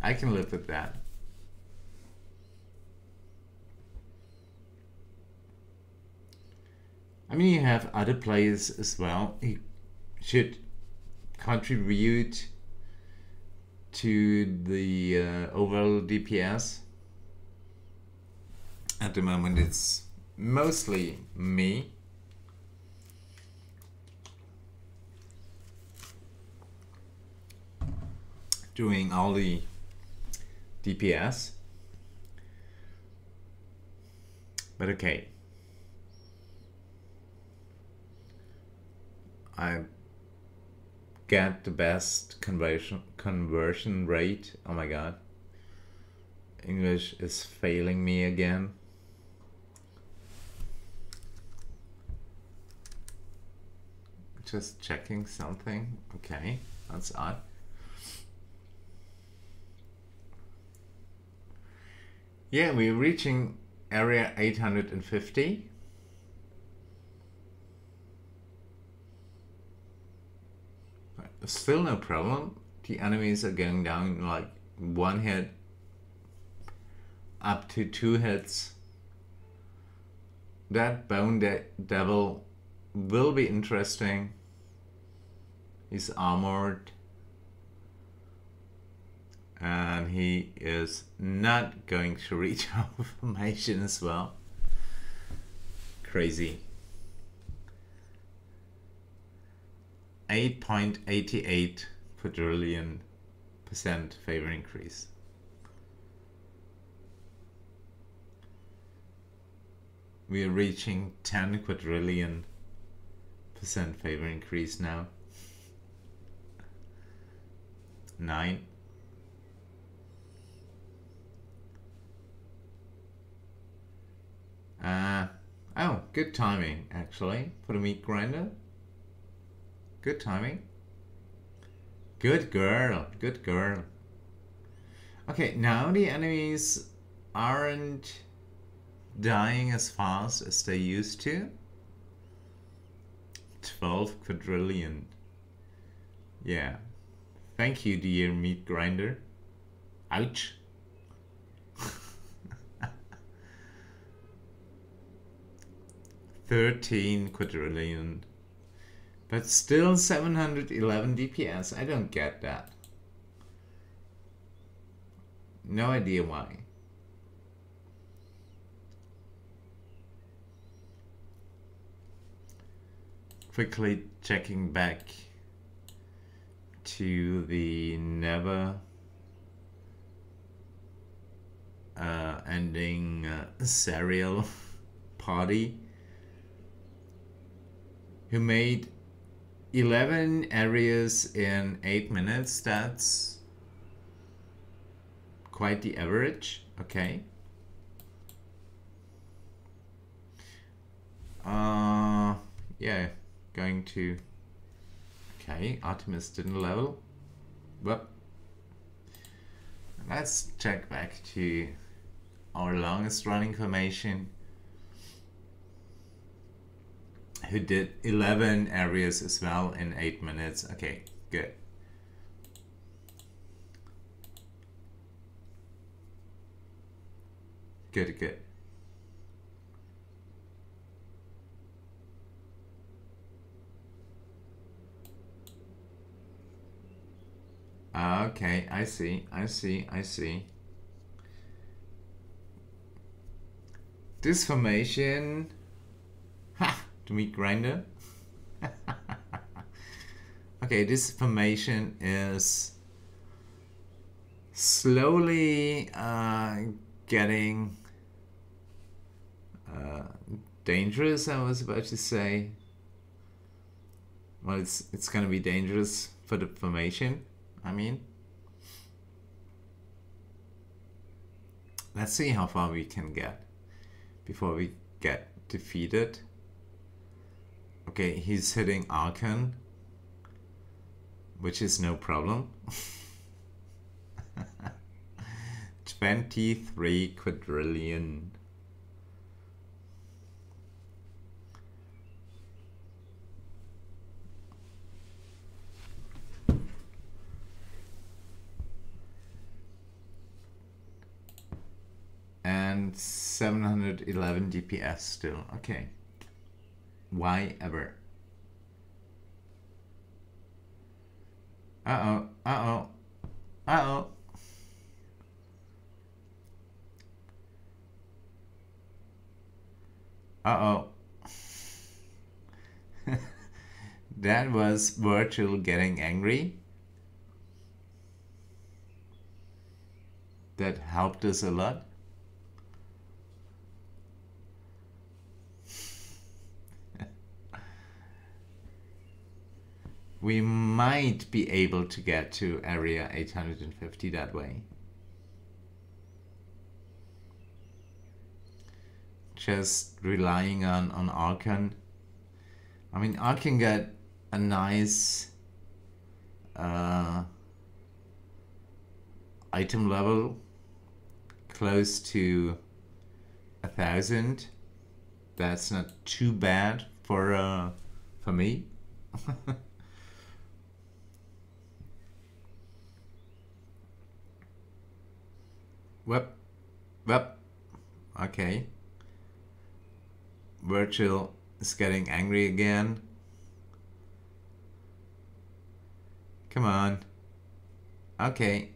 I can live with that. I mean, you have other players as well who should contribute to the uh, overall DPS. At the moment, it's mostly me. Doing all the DPS. But okay. I get the best conversion conversion rate. Oh my god. English is failing me again. Just checking something. Okay, that's odd. Yeah, we're reaching area 850. Still no problem. The enemies are going down like one hit up to two hits. That Bone De Devil will be interesting. He's armored and he is not going to reach [laughs] our formation as well. Crazy. 8.88 quadrillion percent favor increase. We are reaching 10 quadrillion percent favor increase now. 9 Uh, oh, good timing, actually, for the meat grinder. Good timing. Good girl, good girl. Okay, now the enemies aren't dying as fast as they used to. 12 quadrillion. Yeah. Thank you, dear meat grinder. Ouch. 13 quadrillion. But still 711 DPS. I don't get that. No idea why. Quickly checking back to the never uh, ending uh, Zariel [laughs] party who made 11 areas in 8 minutes, that's quite the average, okay. Uh, yeah, going to, okay, Artemis didn't level, Well, let's check back to our longest running formation who did 11 areas as well in 8 minutes. Okay, good. Good, good. Okay, I see, I see, I see. This formation, to meet grinder. [laughs] okay, this formation is slowly uh, getting uh, dangerous. I was about to say. Well, it's it's gonna be dangerous for the formation. I mean, let's see how far we can get before we get defeated. Okay, he's hitting Arkhan, which is no problem. [laughs] 23 quadrillion. and 711 DPS still. Okay. Why ever? Uh-oh, uh-oh, uh-oh. Uh-oh. [laughs] that was Virgil getting angry. That helped us a lot. We might be able to get to area 850 that way. Just relying on, on Arkhan. I mean, Arkhan got a nice uh, item level close to a thousand. That's not too bad for uh, for me. [laughs] Web. Web. Okay. Virgil is getting angry again. Come on. Okay.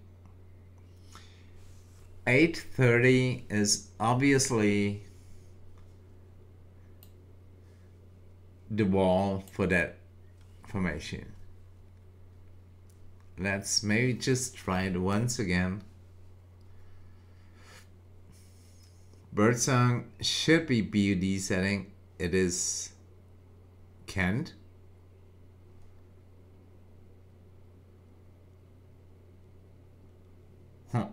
8.30 is obviously the wall for that formation. Let's maybe just try it once again. Birdsong should be BUD setting. It is Kent. Huh.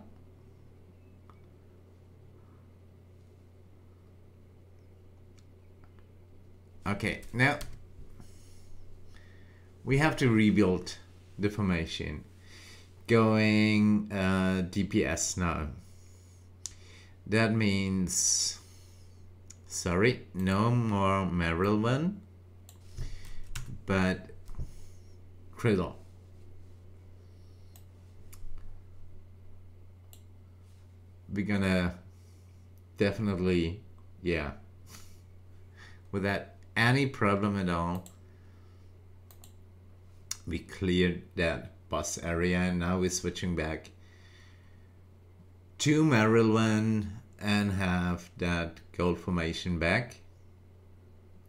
Okay, now we have to rebuild the formation. Going uh, DPS now. That means, sorry, no more Marilyn, but Krydle. We're gonna definitely, yeah, without any problem at all, we cleared that bus area and now we're switching back to Marilyn and have that gold formation back.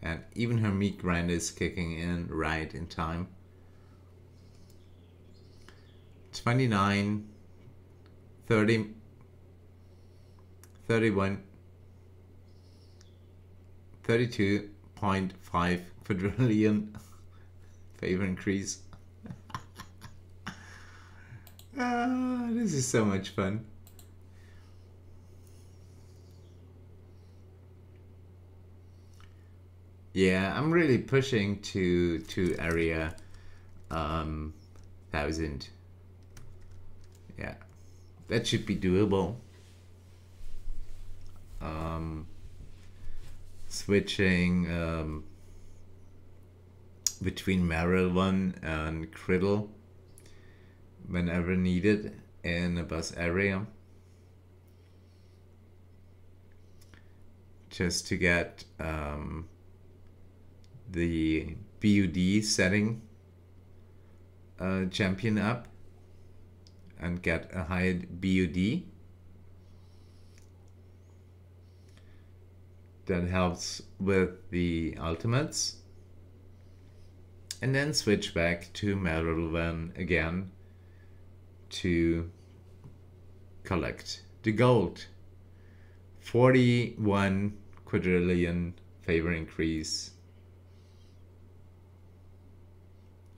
And even her meat grind is kicking in right in time. 29, 30, 31, 32.5 [laughs] quadrillion, favor increase. [laughs] ah, this is so much fun. Yeah, I'm really pushing to to area um, thousand. Yeah, that should be doable. Um, switching um, between Marilyn and Krydle whenever needed in a bus area. Just to get um, the BUD setting uh, champion up and get a high BUD. That helps with the ultimates. And then switch back to Marilyn again to collect the gold. 41 quadrillion favor increase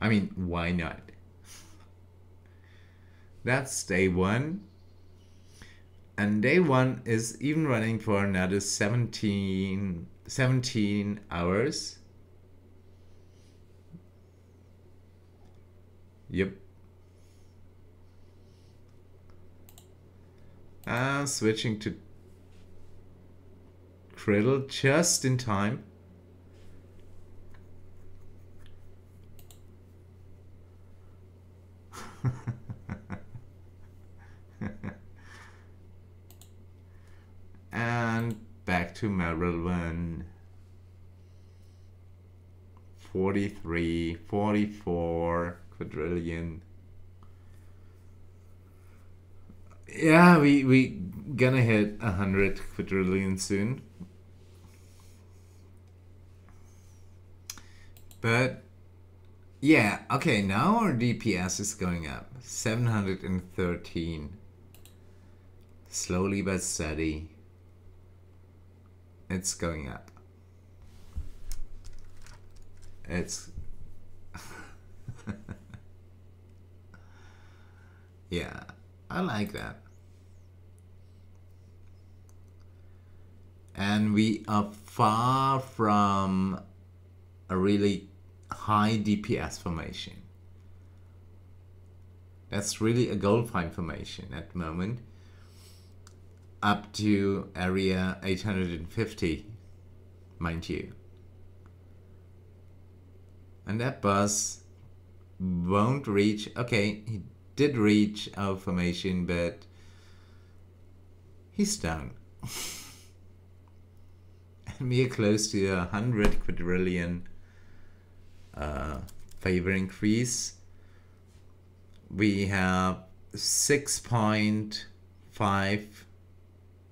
I mean, why not? That's day one. And day one is even running for another 17, 17 hours. Yep. Uh, switching to Krydle just in time. And back to Marilyn. 43, 44 quadrillion. Yeah, we we gonna hit a hundred quadrillion soon. But yeah, okay, now our DPS is going up. 713. Slowly but steady. It's going up. It's... [laughs] yeah, I like that. And we are far from a really high DPS formation. That's really a gold fine formation at the moment. Up to area 850, mind you. And that bus won't reach, okay, he did reach our formation, but he's down. [laughs] and we are close to a hundred quadrillion uh, favor increase. We have 6.5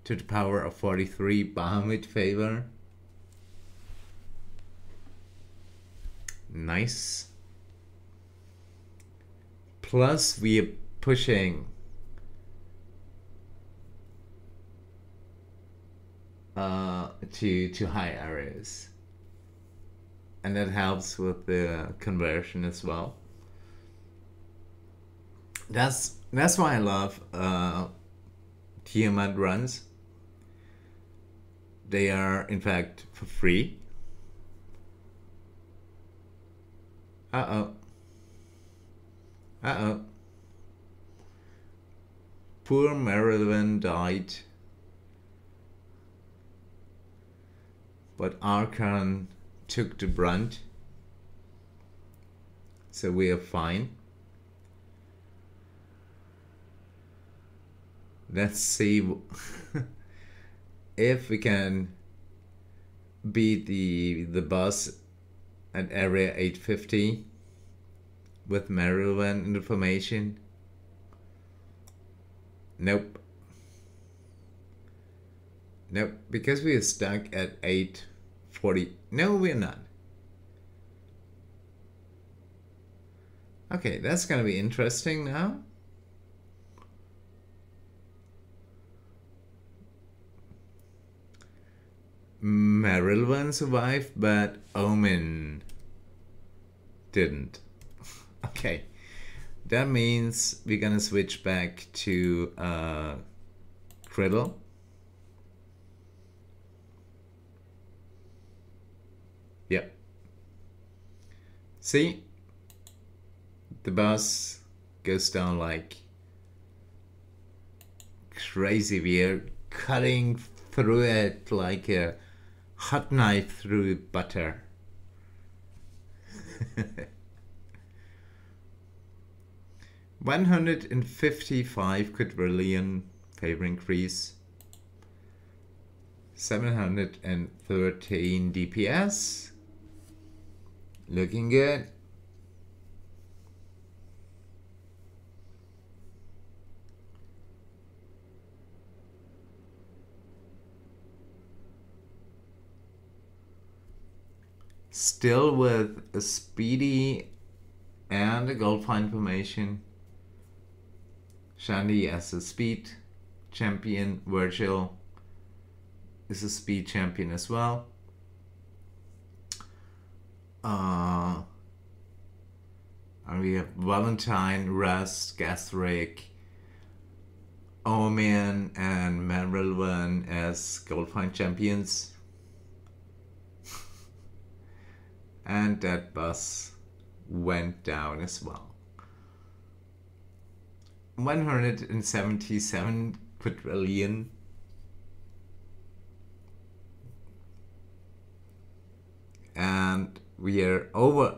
to the power of 43 Bahamut favor. Nice. Plus we are pushing uh, to to high areas and that helps with the conversion as well. That's that's why I love uh, Tiamat runs. They are in fact for free. Uh oh. Uh oh. Poor Marilyn died. But Arkhan took the brunt. So we are fine. Let's see [laughs] if we can beat the the bus at area 850 with Marilyn information. Nope. Nope, because we are stuck at 840. No, we're not. Okay, that's to be interesting now. Marilyn survived, but Omin didn't. [laughs] okay. That means we're gonna switch back to uh, Krydle. Yep. See? The bus goes down like crazy. We're cutting through it like a hot knife through butter. [laughs] One hundred and fifty-five quadrillion favor increase. Seven hundred and thirteen DPS. Looking good. Still with a speedy and a gold fine formation. Shandie as a speed champion. Virgil is a speed champion as well. Uh, and we have Valentine, Rust, Gazrick, Omin, and Marilyn as Gold Fine champions. And that bus went down as well. 177 quadrillion and we are over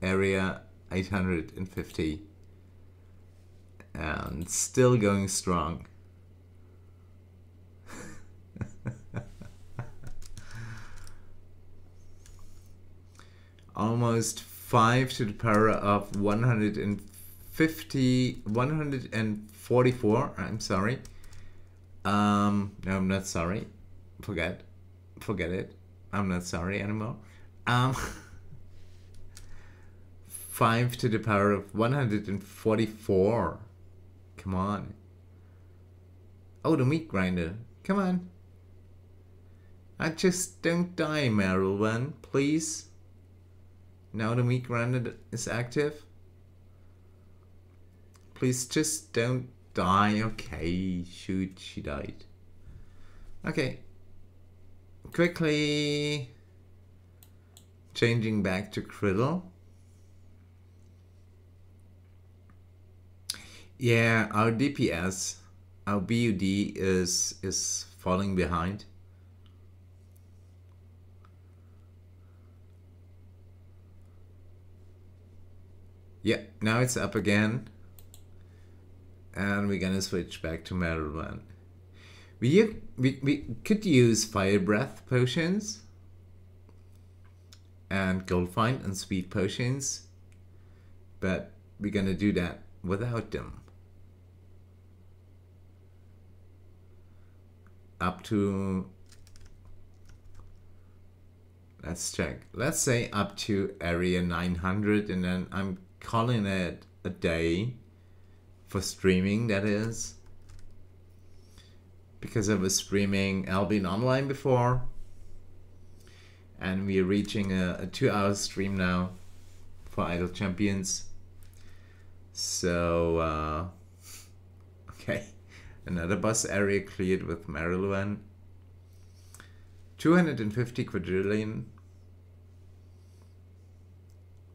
area 850 and still going strong. Almost 5 to the power of 150, 144, I'm sorry. Um, no, I'm not sorry. Forget, forget it. I'm not sorry anymore. Um, [laughs] 5 to the power of 144. Come on. Oh, the meat grinder. Come on. I just don't die, Marilyn, please. Now the meat grinder is active. Please just don't die. Okay, shoot, she died. Okay. Quickly changing back to Krydle. Yeah, our DPS, our BUD is is falling behind. Yeah, now it's up again. And we're gonna switch back to Marilyn. We, we, we could use fire breath potions and gold find and speed potions, but we're gonna do that without them. Up to, let's check, let's say up to area 900 and then I'm calling it a day for streaming that is. Because I was streaming Albion Online before. And we're reaching a, a two hour stream now for Idle Champions. So uh, [laughs] okay. Another bus area cleared with Marilyn. 250 quadrillion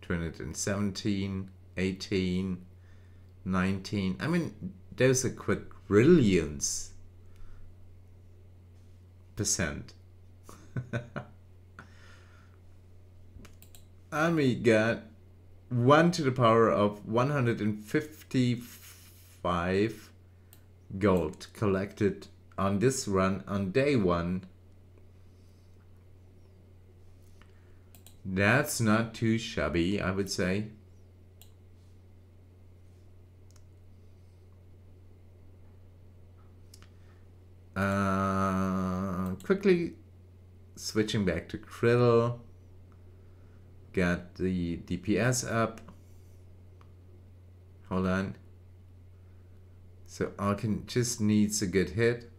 217 18 19 I mean those are quadrillions percent. [laughs] And we got 1 to the power of 155 gold collected on this run on day 1 That's not too shabby, I would say. Uh, quickly switching back to Krydle. Got the DPS up. Hold on. So Arkhan just needs a good hit.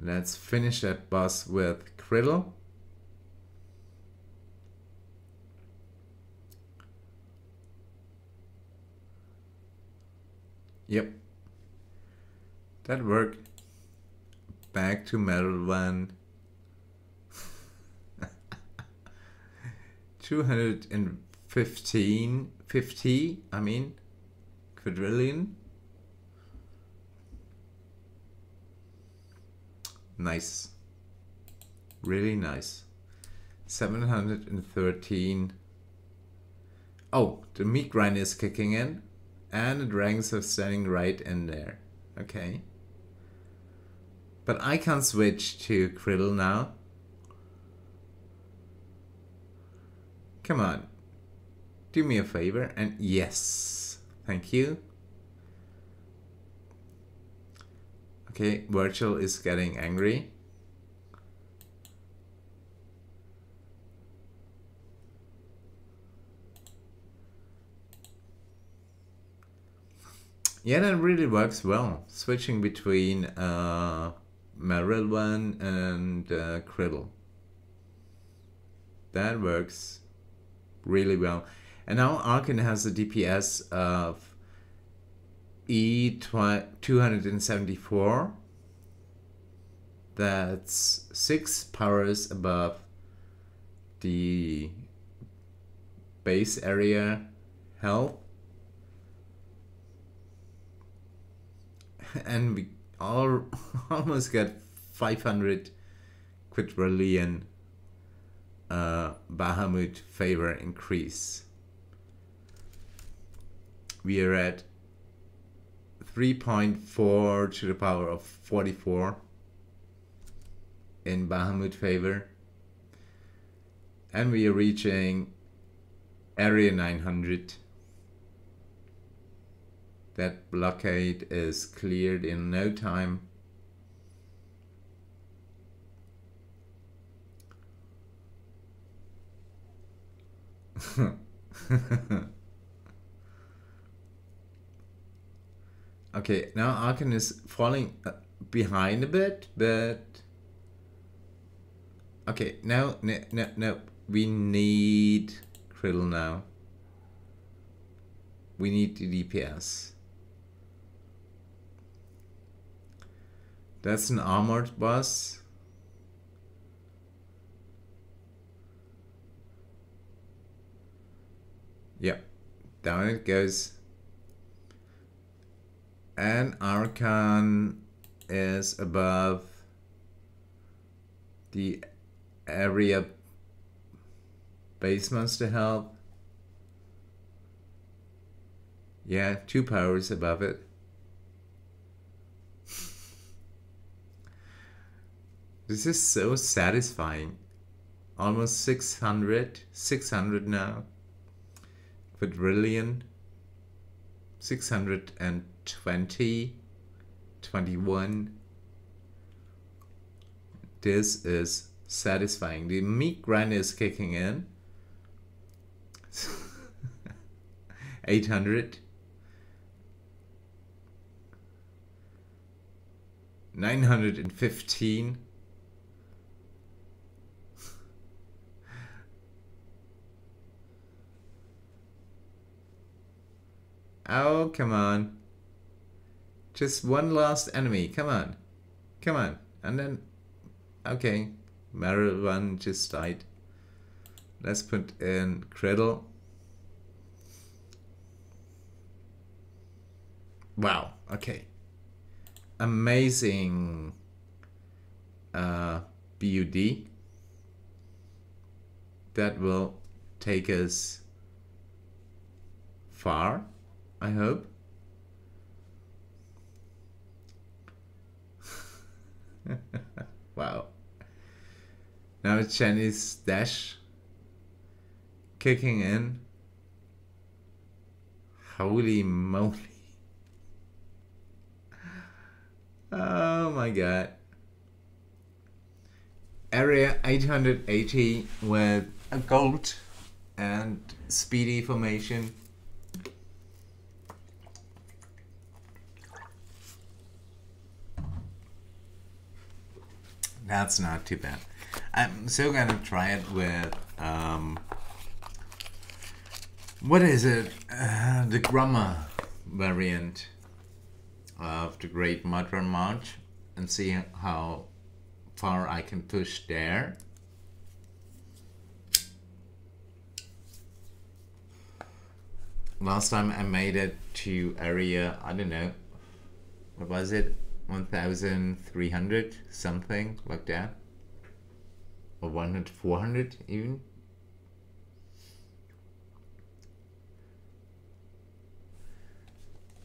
Let's finish that boss with riddle. Yep. That worked. Back to metal one. [laughs] 215, 50, I mean, quadrillion. Nice. Really nice. 713. Oh, the meat grind is kicking in. And the dragons are standing right in there. Okay. But I can't switch to Krydle now. Come on. Do me a favor and yes. Thank you. Okay, Virgil is getting angry. Yeah, that really works well. Switching between uh, and uh, Krydle. That works really well. And now Arkhan has a DPS of E274. That's six powers above the base area health. And we all [laughs] almost get 500 quadrillion uh, Bahamut favor increase. We are at 3.4 to the power of 44 in Bahamut favor. And we are reaching area 900. That blockade is cleared in no time. [laughs] okay, now Arkhan is falling uh, behind a bit, but okay, now no, no, no, we need Krydle now. We need the DPS. That's an armored bus. Yep, down it goes. And Arkhan is above the area basements to help. Yeah, two powers above it. This is so satisfying. Almost 600, 600 now quadrillion, 620, 21. This is satisfying. The meat grind is kicking in. [laughs] 800. 915 Oh, come on. Just one last enemy. Come on. Come on. And then... Okay. Meryl one just died. Let's put in Krydle. Wow. Okay. Amazing uh, BUD. That will take us far. I hope. [laughs] wow. Now Chinese dash kicking in. Holy moly. [laughs] Oh my god. Area 880 with a gold and speedy formation. That's not too bad. I'm still gonna try it with um, what is it? Uh, the Gromma variant. of the Great Modron March and see how far I can push there. Last time I made it to area, I don't know, what was it? 1300 something like that. Or 100 400 even.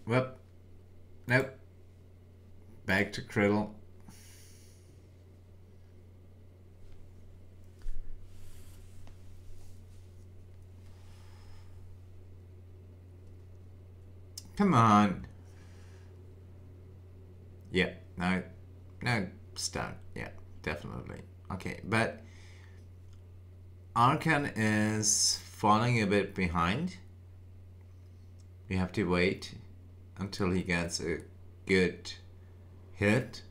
Well nope. Back to Krull come on yeah, no, no, stone. Yeah, definitely. Okay, but Arkhan is falling a bit behind. We have to wait until he gets a good hit.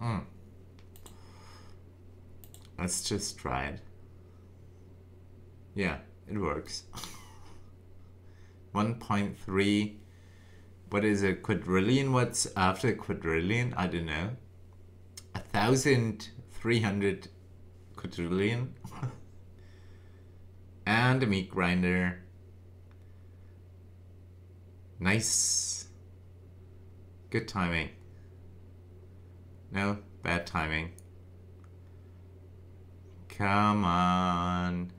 Hmm. Let's just try it. Yeah, it works. [laughs] 1.3 what is a quadrillion? What's after a quadrillion? I don't know. A thousand three hundred quadrillion. [laughs] And a meat grinder. Nice. Good timing. No bad timing. Come on.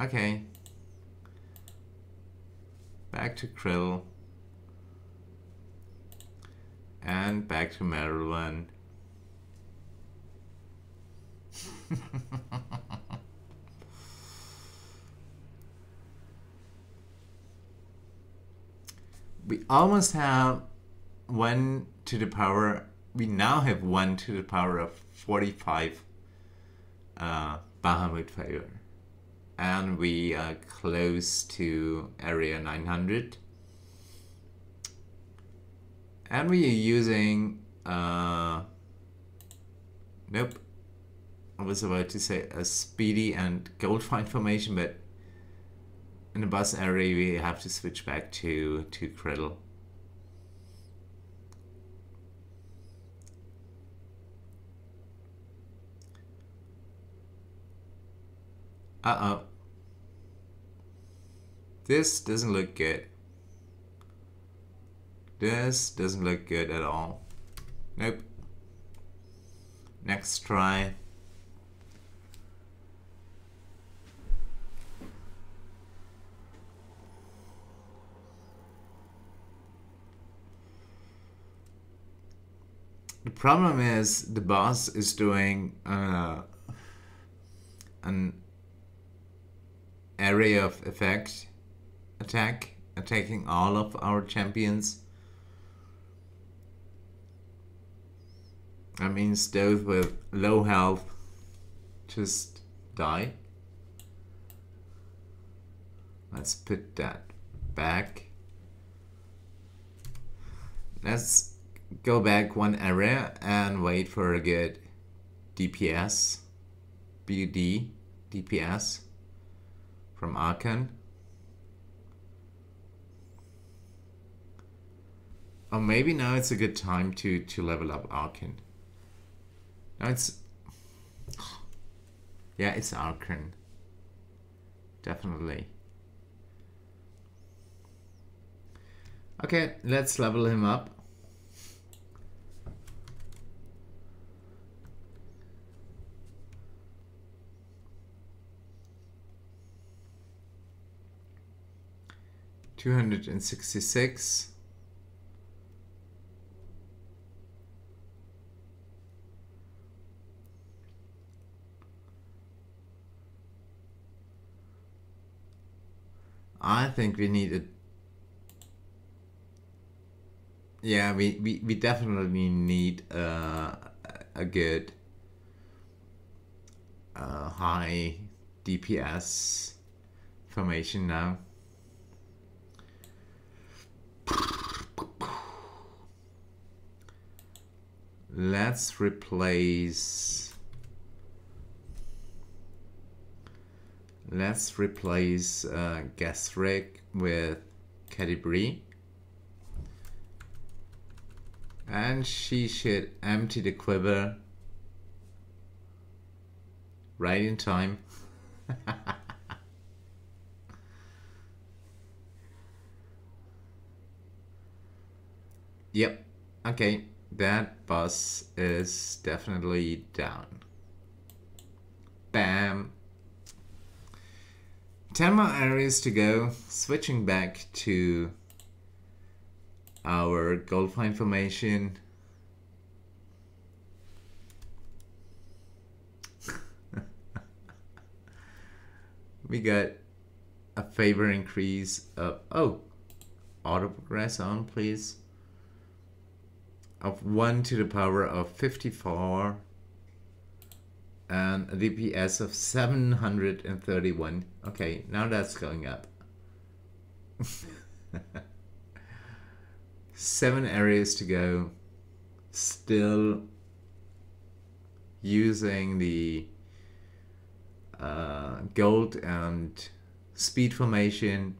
Okay back to Krull, and back to Marilyn. [laughs] we almost have 1 to the power, we now have 1 to the power of 45 uh, Bahamut favor and we are close to area 900 and we are using uh, nope. I was about to say a speedy and gold [laughs] find formation but in the bus area we have to switch back to to Krull Uh-oh. This doesn't look good. This doesn't look good at all. Nope. Next try. The problem is the boss is doing uh, an area of effect attack, attacking all of our champions. That means those with low health just die. Let's put that back. Let's go back one area and wait for a good DPS, BD, DPS from Arkhan. Or oh, maybe now it's a good time to, to level up Arkhan. Now it's... Yeah, it's Arkhan. Definitely. Okay, let's level him up. 266 I think we need a yeah we, we, we definitely need uh, a good uh, high DPS formation now Let's replace let's replace uh, Gazrick with Catti-brie. And she should empty the quiver right in time. [laughs] yep, okay, that bus is definitely down. Bam. 10 more areas to go, switching back to our gold find formation. [laughs] we got a favor increase of, oh, auto progress on please, of 1 to the power of 54 and a DPS of 731. Okay, now that's going up. [laughs] Seven areas to go. Still using the uh, gold and speed formation.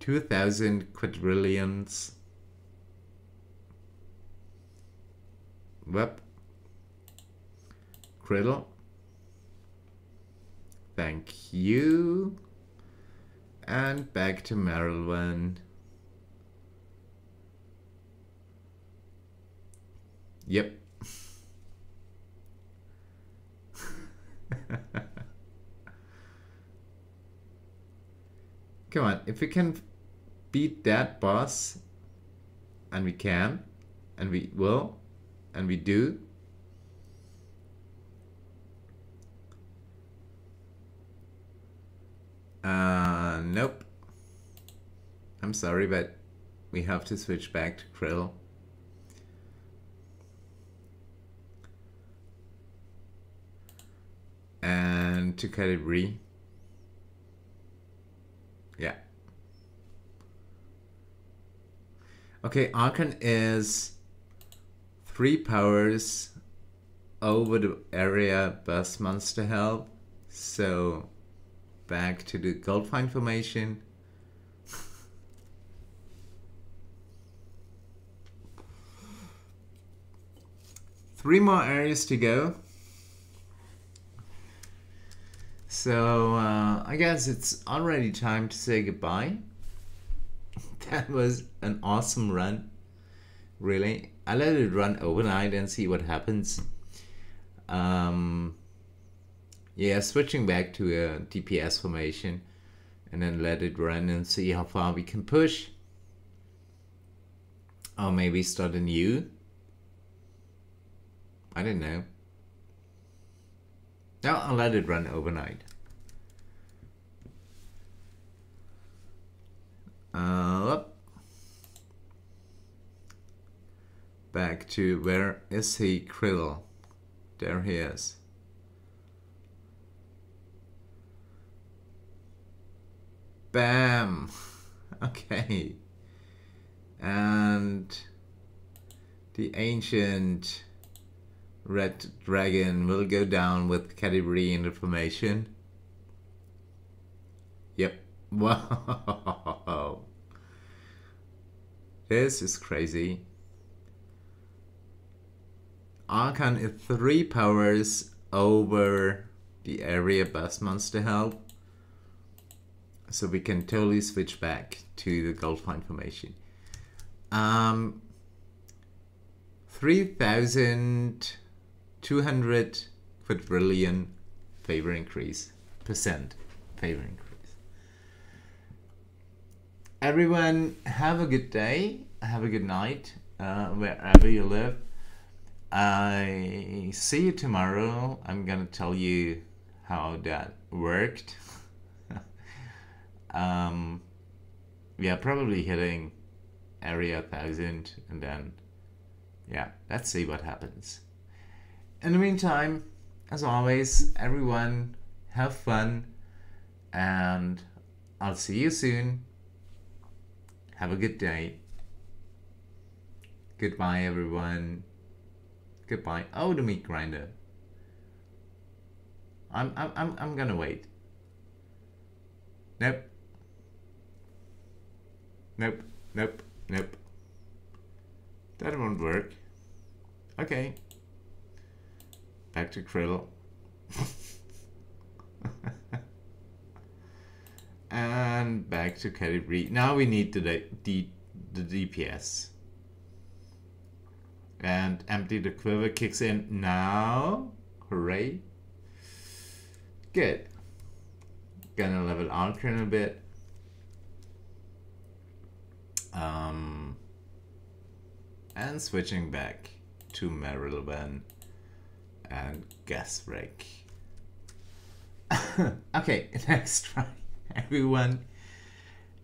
2000 quadrillions. Whoop. Krydle. Thank you. And back to Marilyn. Yep. [laughs] Come on, if we can beat that boss, and we can, and we will, and we do, Uh, nope. I'm sorry, but we have to switch back to Krull. And to Catti-brie. Yeah. Okay, Arkhan is three powers over the area bus monster help. So back to the gold find formation. Three more areas to go. So uh, I guess it's already time to say goodbye. [laughs] that was an awesome run. Really. I let it run overnight and see what happens. Um, yeah, switching back to a DPS formation and then let it run and see how far we can push. Or maybe start a new. I don't know. No, I'll let it run overnight. Uh, up. Back to where is he, Krull? There he is. Bam. [laughs] Okay. And the ancient red dragon will go down with Catti-brie in the formation. Yep. [laughs] Wow. This is crazy. Arkhan is three powers over the area bus monster help. So we can totally switch back to the gold find formation. Um, 3,200 quadrillion favor increase, percent favor increase. Everyone, have a good day, have a good night, uh, wherever you live. I see you tomorrow. I'm gonna tell you how that worked [laughs] um, yeah, probably hitting area 1000 and then, yeah, let's see what happens. In the meantime, as always, everyone have fun and I'll see you soon. Have a good day. Goodbye, everyone. Goodbye. Oh, the meat grinder. I'm, I'm, I'm, I'm gonna wait. Nope. Nope. Nope. Nope. That won't work. Okay. Back to Krull. [laughs] and back to Catti-brie. Now we need the, the, the DPS. And empty the quiver kicks in now. Hooray. Good. Gonna level Alcrin a bit. Um, and switching back to Marilyn and Gazrick. [laughs] okay, [laughs] next try. Everyone,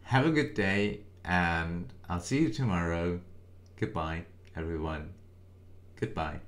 have a good day and I'll see you tomorrow. Goodbye, everyone. Goodbye.